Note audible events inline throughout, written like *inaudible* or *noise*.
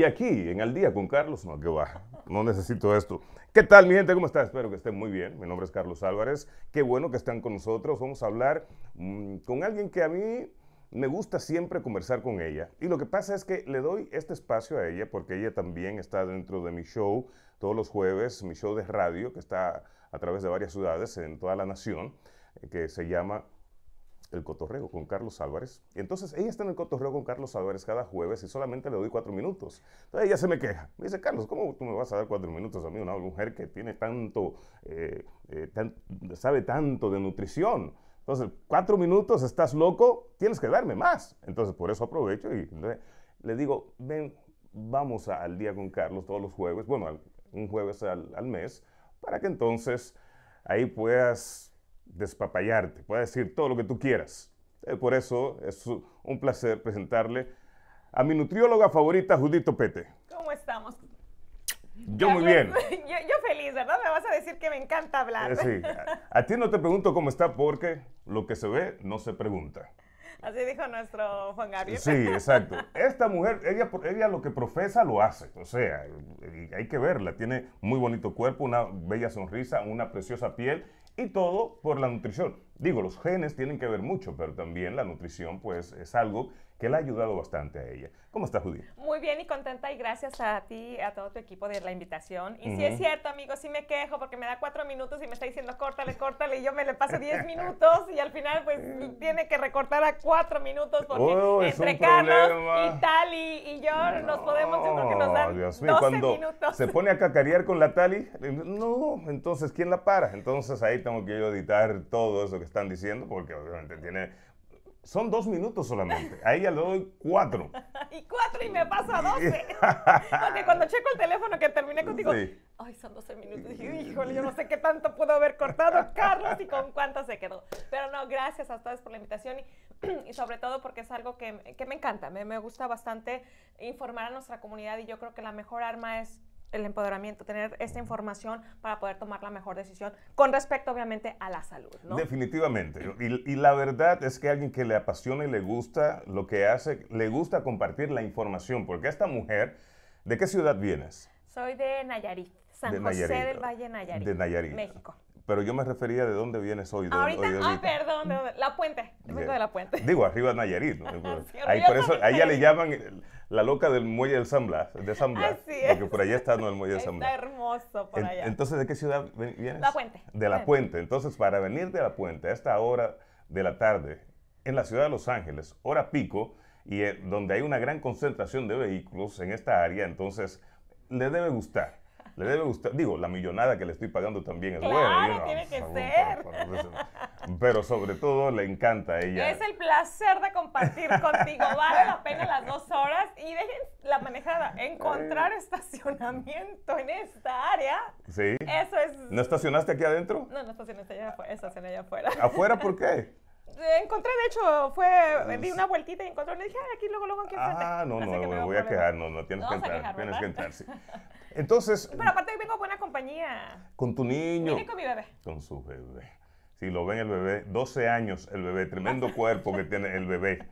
Y aquí, en Al Día con Carlos, no, que va, no necesito esto. ¿Qué tal, mi gente? ¿Cómo está? Espero que estén muy bien. Mi nombre es Carlos Álvarez. Qué bueno que están con nosotros. Vamos a hablar mm, con alguien que a mí me gusta siempre conversar con ella. Y lo que pasa es que le doy este espacio a ella porque ella también está dentro de mi show todos los jueves, mi show de radio que está a través de varias ciudades en toda la nación, eh, que se llama el cotorreo con Carlos Álvarez. Entonces ella está en el cotorreo con Carlos Álvarez cada jueves y solamente le doy cuatro minutos. Entonces ella se me queja. Me dice, Carlos, ¿cómo tú me vas a dar cuatro minutos a mí, una mujer que tiene tanto, eh, eh, sabe tanto de nutrición? Entonces, cuatro minutos, estás loco, tienes que darme más. Entonces, por eso aprovecho y le, digo, ven, vamos al día con Carlos todos los jueves, bueno, un jueves al, al mes, para que entonces ahí puedas despapallarte, puedes decir todo lo que tú quieras. Eh, por eso es un placer presentarle a mi nutrióloga favorita, Judito Pete. ¿Cómo estamos? Yo muy bien. *laughs* Yo, feliz, ¿verdad? Me vas a decir que me encanta hablar. Eh, sí. *laughs* A, ti no te pregunto cómo está porque lo que se ve no se pregunta. Así dijo nuestro Juan Gabriel. Sí, exacto. Esta mujer, ella, ella lo que profesa lo hace. O sea, hay que verla. Tiene muy bonito cuerpo, una bella sonrisa, una preciosa piel y todo por la nutrición. Digo, los genes tienen que ver mucho, pero también la nutrición pues es algo que le ha ayudado bastante a ella. ¿Cómo está, Judy? Muy bien y contenta y gracias a ti, a todo tu equipo de la invitación. Y si es cierto, amigo, sí me quejo porque me da cuatro minutos y me está diciendo córtale, córtale y yo me le paso diez minutos y al final pues *laughs* tiene que recortar a cuatro minutos porque oh, entre Carlos y Tali y yo nos podemos, yo creo que nos dan Dios mío, 12 cuando minutos. se pone a cacarear con la Tali, no, entonces ¿quién la para? Entonces ahí tengo que yo editar todo eso que están diciendo porque obviamente tiene son dos minutos solamente. A ella le doy cuatro. *laughs* y cuatro y me paso a *laughs* doce. *laughs* Porque cuando checo el teléfono que terminé contigo, ay, son doce minutos. Y híjole, yo no sé qué tanto pudo haber cortado Carlos y con cuánto se quedó. Pero no, gracias a ustedes por la invitación *clears throat* y, sobre todo porque es algo que, que me encanta. Me, me gusta bastante informar a nuestra comunidad y yo creo que la mejor arma es el empoderamiento, tener esta información para poder tomar la mejor decisión con respecto obviamente a la salud. ¿no? Definitivamente. Y, la verdad es que alguien que le apasiona y le gusta lo que hace, le gusta compartir la información, porque esta mujer, ¿de qué ciudad vienes? Soy de Nayarit, San José del Valle, Nayarit. De Nayarit. México. Pero yo me refería de dónde vienes hoy. De ahorita, ah, perdón, de La Puente. De La Puente. *laughs* Digo, arriba Nayarit. *laughs* ahí, por eso, a ella le llaman la loca del muelle del San Blas, de San Blas. Porque por allá está no, el muelle del San Blas. Está hermoso por allá. entonces, ¿de qué ciudad vienes? La Puente. De La Puente. Entonces, para venir de La Puente a esta hora de la tarde, en la ciudad de Los Ángeles, hora pico, y eh, donde hay una gran concentración de vehículos en esta área, entonces le debe gustar. Le debe gustar, digo, la millonada que le estoy pagando también es buena. tiene que ser. Pero sobre todo le encanta a ella. Es el placer de compartir contigo. Vale la pena las dos horas y dejen la manejada. Encontrar estacionamiento en esta área. Sí. Eso es. ¿No estacionaste aquí adentro? No, no estacionaste allá afuera. Estacioné allá afuera. ¿Afuera por qué? Encontré, de hecho, fue, di una vueltita y encontré, y dije, aquí luego, luego, aquí enfrente. Ah, no, no, me voy a quejar, no, no, tienes que entrar, tienes que entrar, sí. Entonces... *laughs* Pero aparte vengo buena compañía. Con tu niño. Vine con mi bebé. Con su bebé. Si lo ven el bebé, 12 años el bebé, tremendo *laughs* cuerpo que tiene el bebé.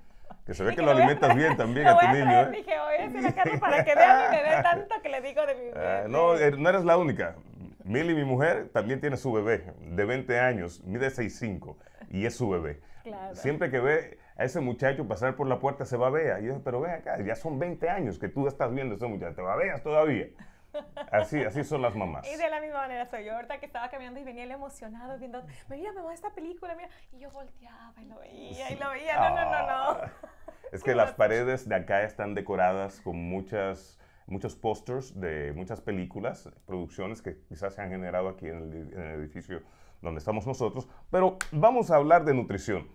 Que se ve que, lo alimentas bien también a tu niño. ¿eh? Dije, oye, carne para que vea a mi *laughs* bebé tanto que le digo de mi bebé. Ah, no, eh, no eres la única. Milly, mi mujer, también tiene su bebé de 20 años, mide 6'5 y es su bebé. Claro. Siempre que ve a ese muchacho pasar por la puerta se va a ver. Y yo, pero ven acá, ya son 20 años que tú estás viendo a ese muchacho, te va a ver todavía. *laughs* Así, así son las mamás. Y de la misma manera soy yo. Ahorita que estaba caminando y venía él emocionado viendo, mira, va esta película, mira. Y yo volteaba y lo veía y lo veía. No, no, no, no. Ah. *laughs* Es que las paredes de acá están decoradas con muchas, muchos pósters de muchas películas, producciones que quizás se han generado aquí en el, en el edificio donde estamos nosotros. Pero vamos a hablar de nutrición.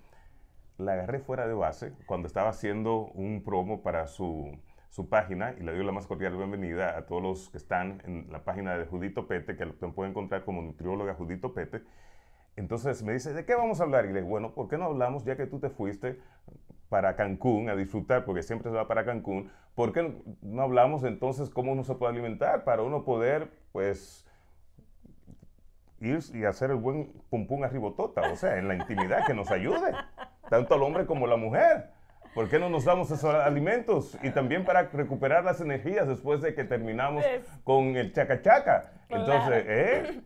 La agarré fuera de base cuando estaba haciendo un promo para su su página y le doy la más cordial bienvenida a todos los que están en la página de Judito Pete, que lo pueden encontrar como nutrióloga Judito Pete. Entonces me dice, ¿de qué vamos a hablar? Y le digo, bueno, ¿por qué no hablamos ya que tú te fuiste para Cancún a disfrutar, porque siempre se va para Cancún, ¿por qué no hablamos entonces cómo uno se puede alimentar para uno poder, pues, ir y hacer el buen pum pum arribotota, o sea, en la intimidad, que nos ayude, tanto al hombre como a la mujer. ¿Por qué no nos damos esos alimentos? Y también para recuperar las energías después de que terminamos con el chacachaca. Entonces, ¿eh?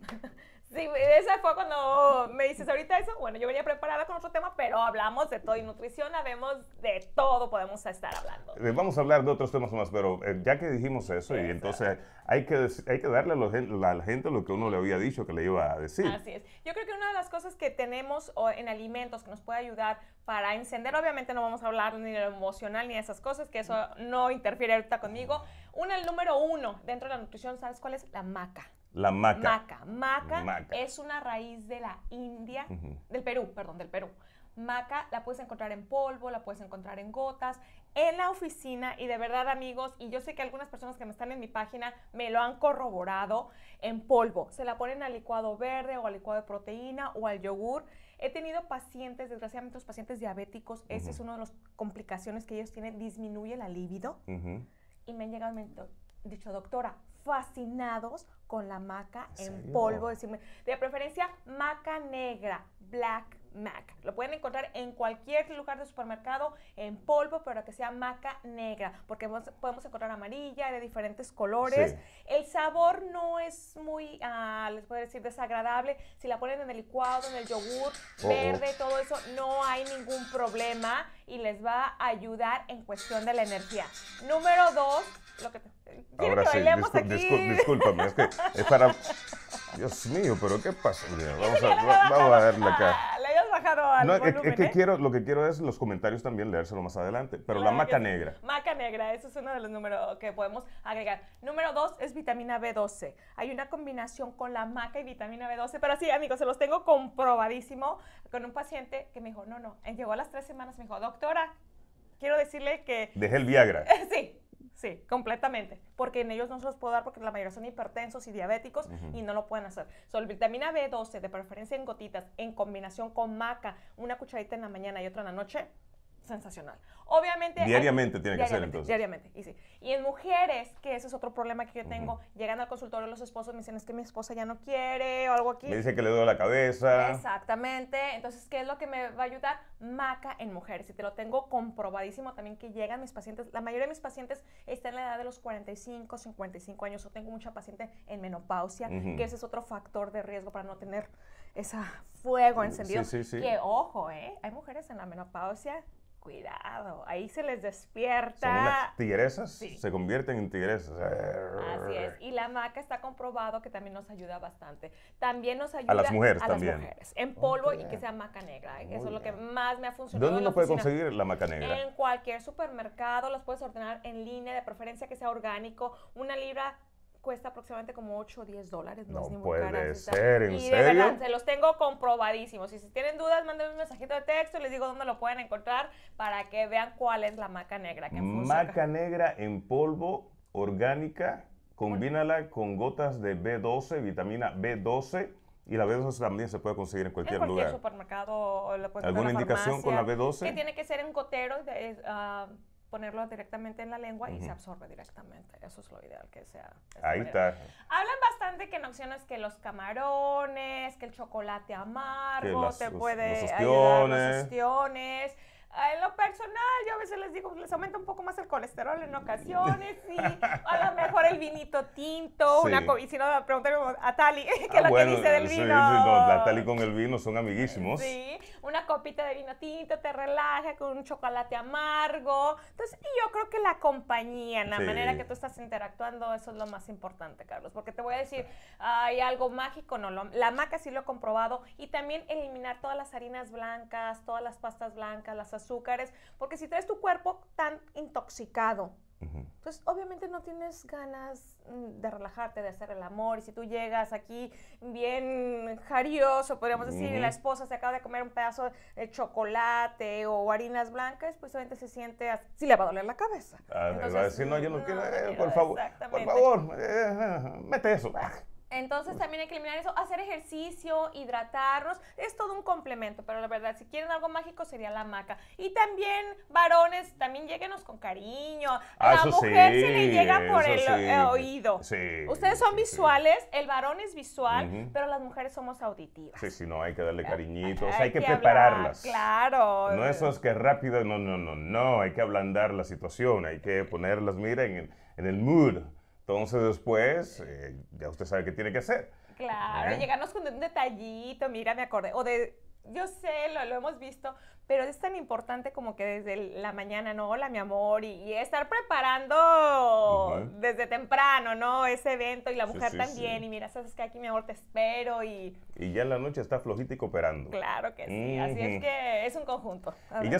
Sí, esa fue cuando me dices ahorita eso. Bueno, yo venía preparada con otro tema, pero hablamos de todo y nutrición, hablamos de todo, podemos estar hablando. Eh, vamos a hablar de otros temas más, pero eh, ya que dijimos eso, y entonces hay que, hay que darle a, la gente lo que uno le había dicho que le iba a decir. Así es. Yo creo que una de las cosas que tenemos en alimentos que nos puede ayudar para encender, obviamente no vamos a hablar ni de lo emocional ni de esas cosas, que eso no interfiere ahorita conmigo. Una, el número uno dentro de la nutrición, ¿sabes cuál es? La maca. La maca. Maca. Maca, es una raíz de la India, del Perú, perdón, del Perú. Maca la puedes encontrar en polvo, la puedes encontrar en gotas, en la oficina y de verdad amigos, y yo sé que algunas personas que me están en mi página me lo han corroborado en polvo. Se la ponen al licuado verde o al licuado de proteína o al yogur. He tenido pacientes, desgraciadamente los pacientes diabéticos, esa es una de las complicaciones que ellos tienen, disminuye la libido. Y me han llegado y me han dicho, doctora, fascinados con la maca en polvo, de preferencia maca negra, black mac. Lo pueden encontrar en cualquier lugar de supermercado en polvo, pero que sea maca negra, porque podemos encontrar amarilla de diferentes colores. El sabor no es muy, ah, les puedo decir, desagradable. Si la ponen en el licuado, en el yogur, oh, oh. verde, todo eso, no hay ningún problema y les va a ayudar en cuestión de la energía. Número dos, lo que Ahora sí, discúlpame, es que es para... Dios mío, pero ¿qué pasa? vamos, a, vamos a darle acá. Le hayas bajado al no, volumen, es, que ¿eh? quiero, lo que quiero es los comentarios también leérselo más adelante. Pero la maca negra. Maca negra, eso es uno de los números que podemos agregar. Número dos es vitamina B12. Hay una combinación con la maca y vitamina B12. Pero sí, amigos, se los tengo comprobadísimo con un paciente que me dijo, no, no, llegó a las tres semanas, me dijo, doctora, quiero decirle que... Dejé el Viagra. *laughs* sí, Sí, completamente. Porque en ellos no se los puedo dar porque la mayoría son hipertensos y diabéticos y no lo pueden hacer. Solo vitamina B12, de preferencia en gotitas, en combinación con maca, una cucharita en la mañana y otra en la noche, sensacional. Obviamente. Diariamente tiene que ser entonces. Diariamente, y sí. Y en mujeres, que ese es otro problema que yo tengo, llegando al consultorio los esposos me dicen, es que mi esposa ya no quiere o algo aquí. Me dice que le duele la cabeza. Exactamente. Entonces, ¿qué es lo que me va a ayudar? Maca en mujeres. Y te lo tengo comprobadísimo también que llegan mis pacientes, la mayoría de mis pacientes están en la edad de los 45, 55 años. Yo tengo mucha paciente en menopausia, que ese es otro factor de riesgo para no tener ese fuego encendido. Sí, sí, sí. Que, ojo, ¿eh? Hay mujeres en la menopausia cuidado, ahí se les despierta. Son unas tigresas, se convierten en tigresas. Así es. Y la maca está comprobado que también nos ayuda bastante. También nos ayuda a las mujeres a también. Las mujeres, en polvo y que sea maca negra. Eso es lo que más me ha funcionado. ¿Dónde uno puede conseguir la maca negra? En cualquier supermercado, las puedes ordenar en línea, de preferencia que sea orgánico. Una libra cuesta aproximadamente como 8 o 10 dólares. No, es ni muy puede ser, ¿en y serio? de verdad, se los tengo comprobadísimos. Y si tienen dudas, mándenme un mensajito de texto y les digo dónde lo pueden encontrar para que vean cuál es la maca negra que Maca negra en polvo, orgánica, combínala con gotas de B12, vitamina B12. Y la B12 también se puede conseguir en cualquier, en cualquier lugar. supermercado. ¿Alguna indicación con la B12? Que tiene que ser en gotero. De, uh, ponerlo directamente en la lengua y se absorbe directamente. Eso es lo ideal que sea. Ahí está. Hablan bastante que en opciones que los camarones, que el chocolate amargo te puede los ayudar, los ostiones en lo personal, yo a veces les digo, les aumenta un poco más el colesterol en ocasiones, y a lo mejor el vinito tinto, una y si no, pregúntale a Tali, *laughs* que es lo que dice del vino. Sí, la Tali con el vino son amiguísimos. Sí, una copita de vino tinto te relaja con un chocolate amargo. Entonces, yo creo que la compañía, la manera que tú estás interactuando, eso es lo más importante, Carlos, porque te voy a decir, hay algo mágico, no, la maca sí lo he comprobado, y también eliminar todas las harinas blancas, todas las pastas blancas, las azúcares, porque si traes tu cuerpo tan intoxicado, entonces obviamente no tienes ganas mm, de relajarte, de hacer el amor, y si tú llegas aquí bien jarioso, podríamos decir, y la esposa se acaba de comer un pedazo de chocolate o harinas blancas, pues obviamente se siente, así le va a doler la cabeza. Ah, va a decir, no, yo no, quiero, eh, por favor, por favor, eh, mete eso. Entonces también hay que eliminar eso, hacer ejercicio, hidratarnos, es todo un complemento, pero la verdad, si quieren algo mágico sería la maca. Y también, varones, también lleguenos con cariño. Ah, la mujer sí, se le llega por el sí. oído. Sí, Ustedes son visuales, el varón es visual, pero las mujeres somos auditivas. Sí, sí, no, hay que darle cariñitos, Hay hay que que hablar, prepararlas. claro. No eso es que rápido, no, no, no, no, hay que ablandar la situación, hay que ponerlas, mira, en, en el mood. Entonces después, eh, ya usted sabe qué tiene que hacer. Claro, ¿Eh? llegarnos con un detallito, mira, me acordé, o de, yo sé, lo, lo hemos visto, pero es tan importante como que desde la mañana, ¿no? Hola, mi amor, y, y estar preparando desde temprano, ¿no? Ese evento, y la mujer sí, también, sí. y mira, sabes que aquí, mi amor, te espero, y Y ya en la noche está flojita y cooperando. claro que sí, así es que es un conjunto. A Y ya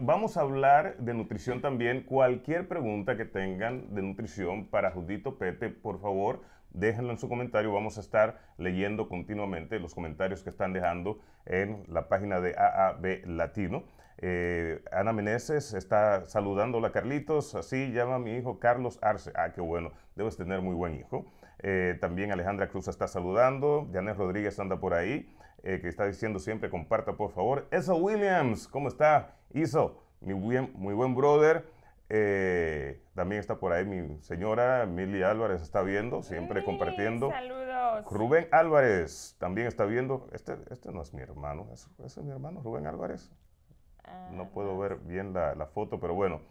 vamos a hablar de nutrición también. Cualquier pregunta que tengan de nutrición para Judito Pete, por favor, déjenlo en su comentario. Vamos a estar leyendo continuamente los comentarios que están dejando en la página de AAB Latino. Eh, Ana Meneses está saludando. Hola Carlitos, así llama mi hijo Carlos Arce. Ah, qué bueno, debes tener muy buen hijo. Eh, también Alejandra Cruz está saludando. Janet Rodríguez anda por ahí, eh, que está diciendo siempre comparta por favor. Eso Williams, ¿cómo está? Iso, mi muy buen brother. Eh, también está por ahí mi señora Mili Álvarez, está viendo, siempre Mili, compartiendo. Saludos. Rubén Álvarez también está viendo. Este, este no es mi hermano, ¿es- ese es mi hermano Rubén Álvarez. Ah, No puedo ver bien la, la foto, pero bueno.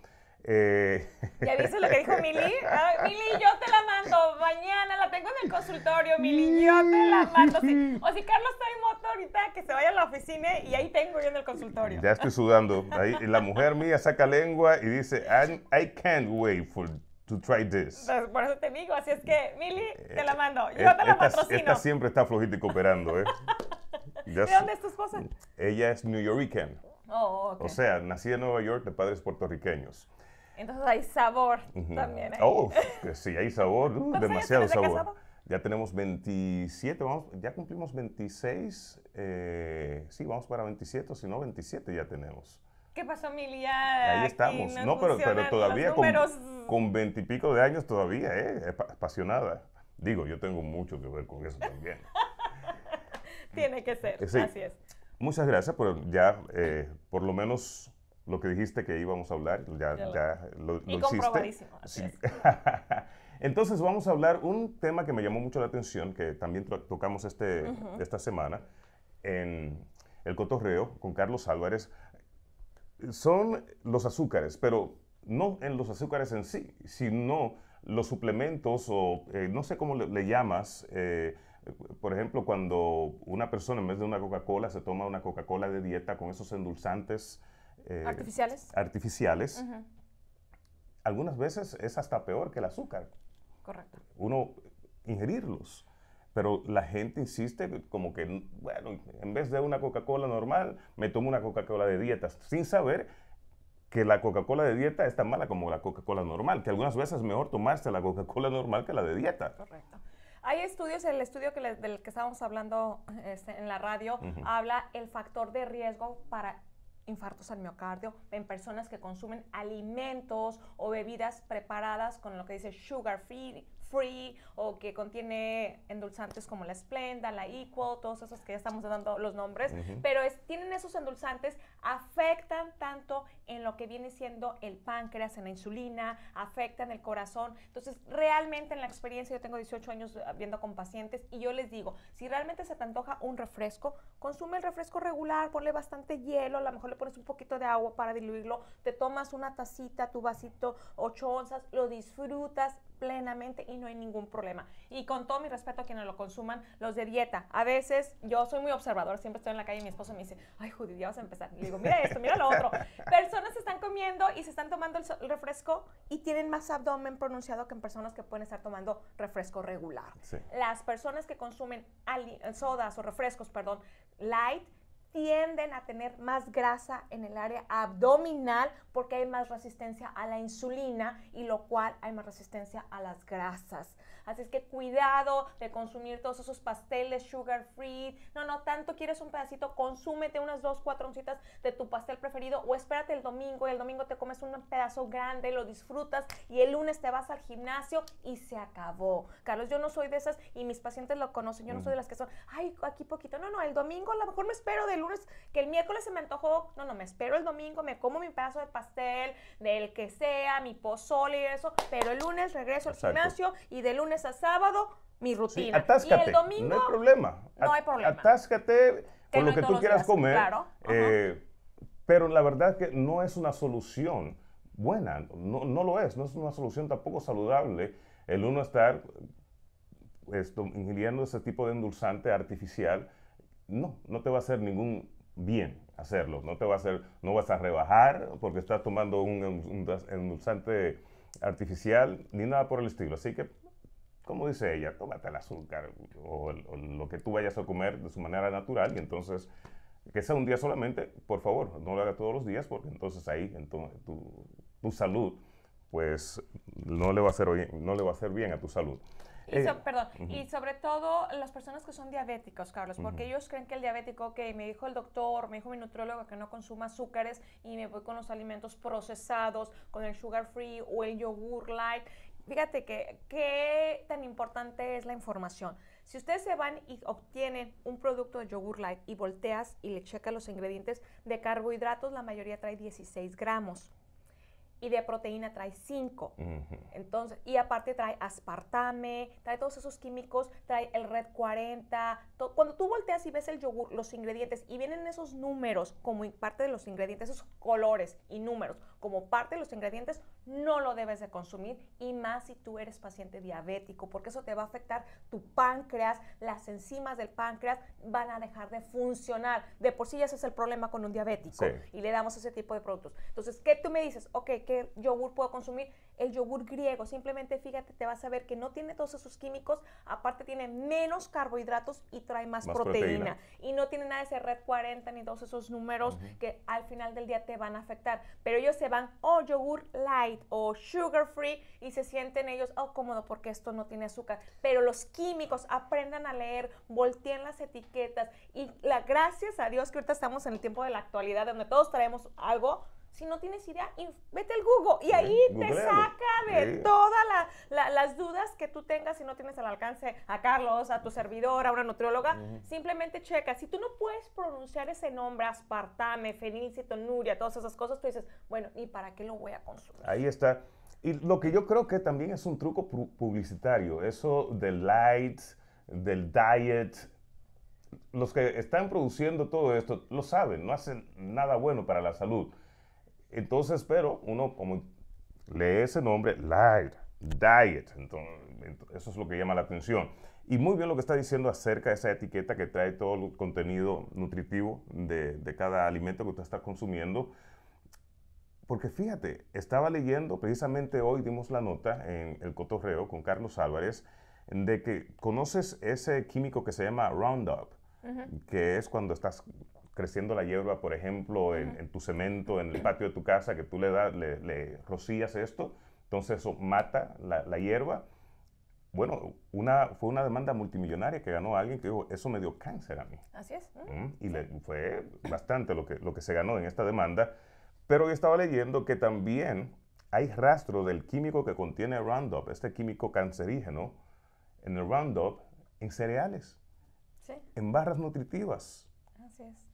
Eh, ¿Ya viste lo que dijo *laughs* Mili? Ay, Mili, yo te la mando. Mañana la tengo en el consultorio, Mili. Yo te la mando. Sí. O si Carlos está en moto ahorita, que se vaya a la oficina y ahí tengo yo en el consultorio. ya estoy sudando. Ahí, la mujer mía saca lengua y dice, "I, I can't wait for, to try this. Entonces, por eso te digo, así es que, Mili, te la mando. Yo Eh, te la esta, patrocino. esta siempre está flojita y cooperando, ¿eh? *laughs* ¿De dónde es tu esposa? Ella es New Yorker. Oh, ok. O sea, nací en Nueva York de padres puertorriqueños. Entonces hay sabor también. ¿eh? Oh, que sí, hay sabor, uh, ¿Cuántos años demasiado sabor. Ya tenemos 27, vamos, ya cumplimos 26, eh, sí, vamos para 27, o si no 27 ya tenemos. ¿Qué pasó, Mili? Ya Ahí estamos. No, pero, pero todavía con, con 20 y pico de años todavía, ¿eh? Apasionada. Digo, yo tengo mucho que ver con eso también. *laughs* Tiene que ser, sí. así es. Muchas gracias por ya, eh, por lo menos lo que dijiste que íbamos a hablar, ya, Ya lo- ya lo, lo Y hiciste. Sí. *laughs* Entonces vamos a hablar un tema que me llamó mucho la atención, que también to- tocamos este, esta semana en el cotorreo con Carlos Álvarez. Son los azúcares, pero no en los azúcares en sí, sino los suplementos o eh, no sé cómo le, le llamas. eh, por ejemplo, cuando una persona en vez de una Coca-Cola se toma una Coca-Cola de dieta con esos endulzantes eh, ¿Artificiales? artificiales, algunas veces es hasta peor que el azúcar Correcto. uno ingerirlos. Pero la gente insiste como que, bueno, en vez de una Coca-Cola normal, me tomo una Coca-Cola de dieta, sin saber que la Coca-Cola de dieta es tan mala como la Coca-Cola normal, que algunas veces es mejor tomarse la Coca-Cola normal que la de dieta. Correcto. Hay estudios, el estudio que le- del que estábamos hablando este, en la radio habla el factor de riesgo para infartos al miocardio en personas que consumen alimentos o bebidas preparadas con lo que dice sugar free, free o que contiene endulzantes como la Splenda, la Equal, todos esos que ya estamos dando los nombres, pero es- tienen esos endulzantes, afectan tanto en lo que viene siendo el páncreas, en la insulina, afectan el corazón. Entonces, realmente en la experiencia, yo tengo 18 años eh, viendo con pacientes y yo les digo, si realmente se te antoja un refresco, consume el refresco regular, ponle bastante hielo, a lo mejor le pones un poquito de agua para diluirlo, te tomas una tacita, tu vasito, 8 onzas, lo disfrutas plenamente y no hay ningún problema. Y con todo mi respeto a quienes lo consuman, los de dieta, a veces yo soy muy observador, siempre estoy en la calle y mi esposo me dice, ay Judy, ya vas a empezar. Y le digo, mira esto, mira lo otro. *laughs* Personas se están comiendo y se están tomando el, so- el refresco y tienen más abdomen pronunciado que en personas que pueden estar tomando refresco regular. Sí. Las personas que consumen sodas o refrescos, perdón, light, tienden a tener más grasa en el área abdominal porque hay más resistencia a la insulina y lo cual hay más resistencia a las grasas. Así es que cuidado de consumir todos esos pasteles sugar free. No, no, tanto quieres un pedacito, consúmete unas dos, cuatro oncitas de tu pastel preferido o espérate el domingo y el domingo te comes un pedazo grande, lo disfrutas y el lunes te vas al gimnasio y se acabó. Carlos, yo no soy de esas y mis pacientes lo conocen. Yo no soy de las que son, ay, aquí poquito. No, no, el domingo a lo mejor me espero del lunes, que el miércoles se me antojó. No, no, me espero el domingo, me como mi pedazo de pastel, del que sea, mi pozole y eso, pero el lunes regreso al gimnasio y de lunes a sábado, mi rutina. atáscate, y el domingo, no hay problema. No hay problema. Atáscate con lo que tú quieras comer. Claro. Eh, pero la verdad que no es una solución buena, no, no, lo es, no es una solución tampoco saludable el uno estar esto, ingiriendo ese tipo de endulzante artificial. No, no te va a hacer ningún bien hacerlo, no te va a hacer, no vas a rebajar porque estás tomando un, un endulzante artificial ni nada por el estilo. Así que como dice ella, tómate el azúcar o, lo que tú vayas a comer de su manera natural y entonces que sea un día solamente, por favor, no lo haga todos los días porque entonces ahí tu, tu, salud pues no le, va a hacer, no le va a hacer bien a tu salud. Y, eh, perdón, y sobre todo las personas que son diabéticos, Carlos, porque ellos creen que el diabético, que me dijo el doctor, me dijo mi nutrólogo que no consuma azúcares y me voy con los alimentos procesados, con el sugar free o el yogur light, Fíjate que qué tan importante es la información. Si ustedes se van y obtienen un producto de yogur light y volteas y le checas los ingredientes de carbohidratos, la mayoría trae 16 gramos y de proteína trae 5. Entonces, y aparte trae aspartame, trae todos esos químicos, trae el red 40. Cuando tú volteas y ves el yogur, los ingredientes y vienen esos números como parte de los ingredientes, esos colores y números como parte de los ingredientes, no lo debes de consumir y más si tú eres paciente diabético, porque eso te va a afectar tu páncreas, las enzimas del páncreas van a dejar de funcionar. De por sí ese es el problema con un diabético y le damos ese tipo de productos. Entonces, ¿qué tú me dices? Ok, ¿qué yogur puedo consumir? El yogur griego, simplemente fíjate, te vas a ver que no tiene todos esos químicos, aparte tiene menos carbohidratos y trae más, proteína. Y no tiene nada de ese red 40 ni todos esos números que al final del día te van a afectar. Pero ellos se van, oh, yogur light o sugar free y se sienten ellos, oh, cómodo porque esto no tiene azúcar. Pero los químicos, aprendan a leer, volteen las etiquetas y la, gracias a Dios que ahorita estamos en el tiempo de la actualidad donde todos traemos algo si no tienes idea, vete al Google y ahí te saca de todas las dudas que tú tengas si no tienes al alcance a Carlos, a tu servidor, a una nutrióloga. Simplemente checa. Si tú no puedes pronunciar ese nombre, aspartame, fenilcetonuria, todas esas cosas, tú dices, bueno, ¿y para qué lo voy a consumir? Ahí está. Y lo que yo creo que también es un truco publicitario, eso del light, del diet, los que están produciendo todo esto lo saben, no hacen nada bueno para la salud. Entonces, pero uno como lee ese nombre, light, diet, entonces, eso es lo que llama la atención. Y muy bien lo que está diciendo acerca de esa etiqueta que trae todo el contenido nutritivo de, de cada alimento que usted está consumiendo. Porque fíjate, estaba leyendo, precisamente hoy dimos la nota en el cotorreo con Carlos Álvarez, de que conoces ese químico que se llama Roundup, que es cuando estás creciendo la hierba, por ejemplo, en, tu cemento, en el patio de tu casa, que tú le, das, le, rocías esto, entonces eso mata la, hierba. Bueno, una, fue una demanda multimillonaria que ganó alguien que dijo, eso me dio cáncer a mí. Así es. y le, fue bastante lo que, lo que se ganó en esta demanda. Pero yo estaba leyendo que también hay rastro del químico que contiene Roundup, este químico cancerígeno, en el Roundup, en cereales, sí. en barras nutritivas. Así es.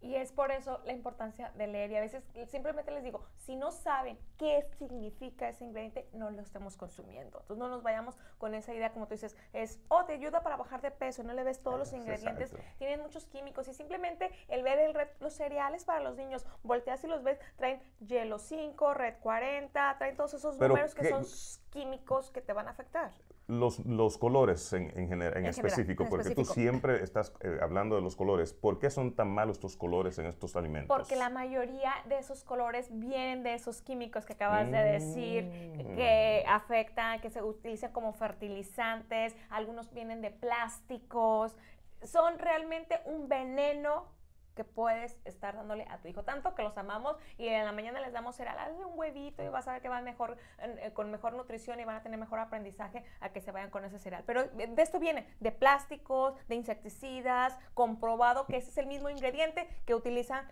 Y es por eso la importancia de leer. Y a veces simplemente les digo, si no saben qué significa ese ingrediente, no lo estemos consumiendo. Entonces no nos vayamos con esa idea, como tú dices, es, oh, te ayuda para bajar de peso, no le ves todos los ingredientes, tienen muchos químicos. Y simplemente el ver el red, los cereales para los niños, volteas y los ves, traen hielo 5, red 40, traen todos esos números que son químicos que te van a afectar los, los colores en, en, en, específico, porque tú siempre estás eh, hablando de los colores. ¿Por qué son tan malos estos colores en estos alimentos? Porque la mayoría de esos colores vienen de esos químicos que acabas de decir, mm. que afectan, que se utilizan como fertilizantes, algunos vienen de plásticos, son realmente un veneno que puedes estar dándole a tu hijo. Tanto que los amamos y en la mañana les damos cereal, hazle un huevito y vas a ver que van mejor, eh, con mejor nutrición y van a tener mejor aprendizaje a que se vayan con ese cereal. Pero de esto viene, de plásticos, de insecticidas, comprobado que ese es el mismo ingrediente que utilizan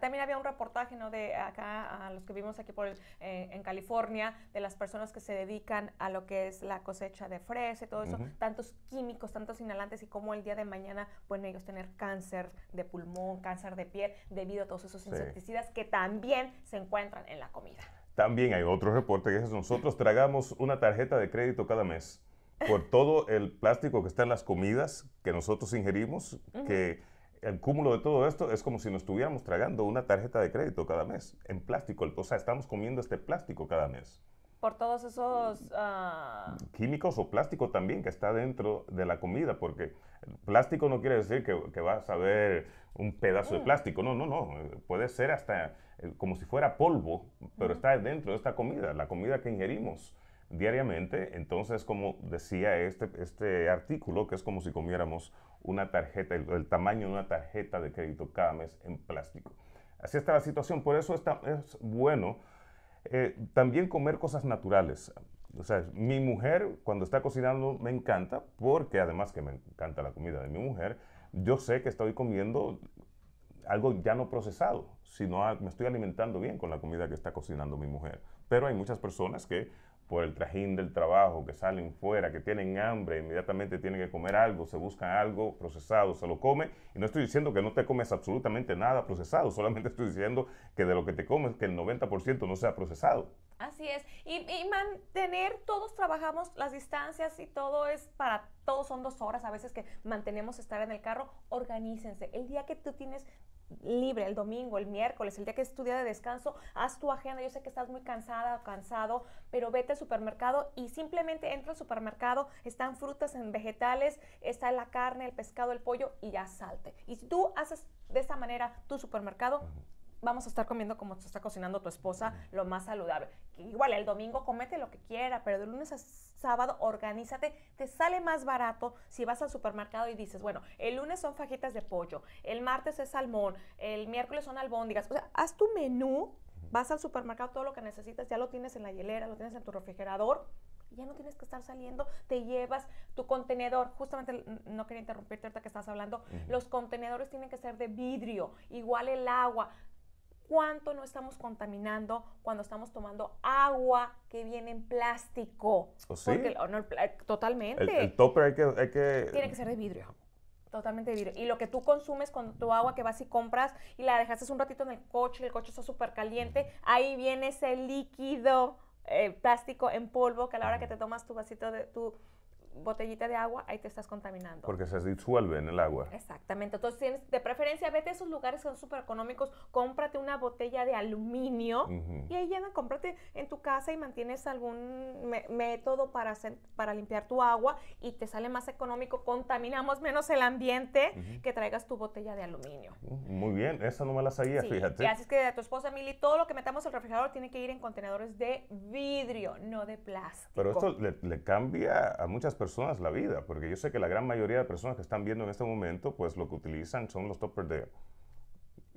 también había un reportaje, ¿no? De acá, a los que vivimos aquí por eh, en California, de las personas que se dedican a lo que es la cosecha de fresa y todo eso, tantos químicos, tantos inhalantes y cómo el día de mañana pueden ellos tener cáncer de pulmón, cáncer de piel, debido a todos esos insecticidas que también se encuentran en la comida. También hay otro reporte que es nosotros tragamos una tarjeta de crédito cada mes por todo el plástico que está en las comidas que nosotros ingerimos, que el cúmulo de todo esto es como si nos estuviéramos tragando una tarjeta de crédito cada mes en plástico. O sea, estamos comiendo este plástico cada mes. Por todos esos... Ah, Químicos o plástico también que está dentro de la comida, porque plástico no quiere decir que, vas a ver un pedazo de mm. plástico. No, no, no. Puede ser hasta eh, como si fuera polvo, pero está dentro de esta comida, la comida que ingerimos diariamente. Entonces, como decía este, este artículo, que es como si comiéramos una tarjeta, el, tamaño de una tarjeta de crédito cada mes en plástico. Así está la situación. Por eso está, es bueno eh, también comer cosas naturales. O sea, mi mujer cuando está cocinando me encanta, porque además que me encanta la comida de mi mujer, yo sé que estoy comiendo algo ya no procesado, sino me estoy alimentando bien con la comida que está cocinando mi mujer. Pero hay muchas personas que por el trajín del trabajo, que salen fuera, que tienen hambre, inmediatamente tienen que comer algo, se buscan algo procesado, se lo come. Y no estoy diciendo que no te comes absolutamente nada procesado, solamente estoy diciendo que de lo que te comes, que el 90% no sea procesado. Así es. Y, mantener, todos trabajamos las distancias y todo es para, todos son dos horas a veces que mantenemos estar en el carro. Organícense. El día que tú tienes libre, el domingo, el miércoles, el día que es tu día de descanso, haz tu agenda. Yo sé que estás muy cansada o cansado, pero vete al supermercado y simplemente entra al supermercado, están frutas, en vegetales, está la carne, el pescado, el pollo y ya salte. Y si tú haces de esa manera tu supermercado, vamos a estar comiendo como está cocinando tu esposa, lo más saludable. Igual el domingo comete lo que quiera, pero de lunes a sábado organízate, te sale más barato si vas al supermercado y dices, bueno, el lunes son fajitas de pollo, el martes es salmón, el miércoles son albóndigas. O sea, haz tu menú, vas al supermercado, todo lo que necesitas, ya lo tienes en la hielera, lo tienes en tu refrigerador ya no tienes que estar saliendo, te llevas tu contenedor. Justamente no quería interrumpirte ahorita que estás hablando. Los contenedores tienen que ser de vidrio, igual el agua cuánto no estamos contaminando cuando estamos tomando agua que viene en plástico. ¿O sí? totalmente. El, topper hay que, hay que... Tiene que ser de vidrio. Totalmente de vidrio. Y lo que tú consumes con tu agua que vas y compras y la dejaste un ratito en el coche, y el coche está súper caliente, ahí viene ese líquido eh, plástico en polvo que a la hora que te tomas tu vasito de tu botellita de agua, ahí te estás contaminando. Porque se disuelve en el agua. Exactamente. Entonces, tienes, de preferencia, vete a esos lugares que son súper económicos, cómprate una botella de aluminio y ahí ya cómprate en tu casa y mantienes algún método para, para limpiar tu agua y te sale más económico, contaminamos menos el ambiente que traigas tu botella de aluminio. Muy bien, esa no me la sabía, fíjate. Y así es que a tu esposa Mili, todo lo que metamos al refrigerador tiene que ir en contenedores de vidrio, no de plástico. Pero esto le, le cambia a muchas personas personas la vida, porque yo sé que la gran mayoría de personas que están viendo en este momento, pues lo que utilizan son los toppers de,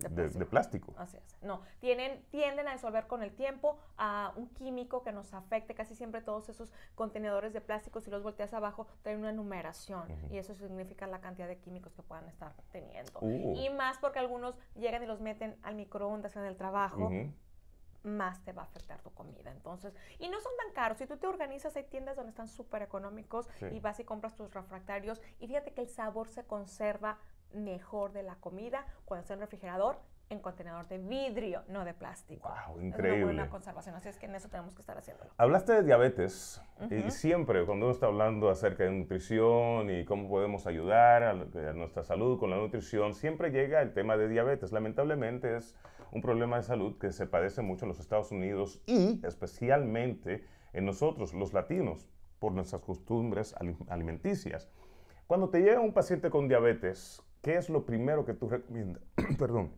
de, plástico. Así es. No, tienen, tienden a disolver con el tiempo a un químico que nos afecte. Casi siempre todos esos contenedores de plástico, si los volteas abajo, traen una numeración. Y eso significa la cantidad de químicos que puedan estar teniendo. Uh. Y más porque algunos llegan y los meten al microondas en el trabajo más te va a afectar tu comida. Entonces, y no son tan caros. Si tú te organizas, hay tiendas donde están súper económicos y vas y compras tus refractarios y fíjate que el sabor se conserva mejor de la comida cuando está en el refrigerador en contenedor de vidrio, no de plástico. Wow, increíble. Es una buena conservación, así es que en eso tenemos que estar haciéndolo. Hablaste de diabetes y siempre cuando uno está hablando acerca de nutrición y cómo podemos ayudar a, a, nuestra salud con la nutrición, siempre llega el tema de diabetes. Lamentablemente es un problema de salud que se padece mucho en los Estados Unidos y especialmente en nosotros, los latinos, por nuestras costumbres alimenticias. Cuando te llega un paciente con diabetes, ¿qué es lo primero que tú recomiendas? *clears throat* Perdón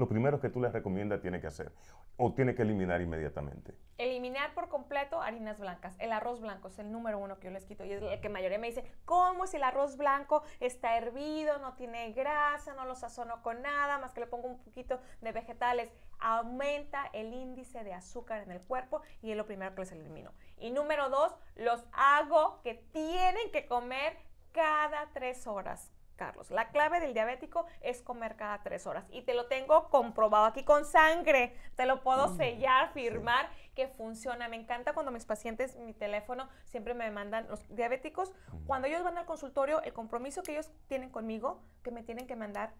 lo primero que tú les recomiendas tiene que hacer. ¿O tiene que eliminar inmediatamente? Eliminar por completo harinas blancas. El arroz blanco es el número uno que yo les quito y es el que mayoría me dice, ¿cómo si el arroz blanco está hervido, no tiene grasa, no lo sazono con nada, más que le pongo un poquito de vegetales? Aumenta el índice de azúcar en el cuerpo y es lo primero que les elimino. Y número dos, los hago que tienen que comer cada tres horas Carlos. La clave del diabético es comer cada tres horas y te lo tengo comprobado aquí con sangre. Te lo puedo mm, sellar, firmar que funciona. Me encanta cuando mis pacientes, mi teléfono, siempre me mandan los diabéticos. Cuando ellos van al consultorio, el compromiso que ellos tienen conmigo, que me tienen que mandar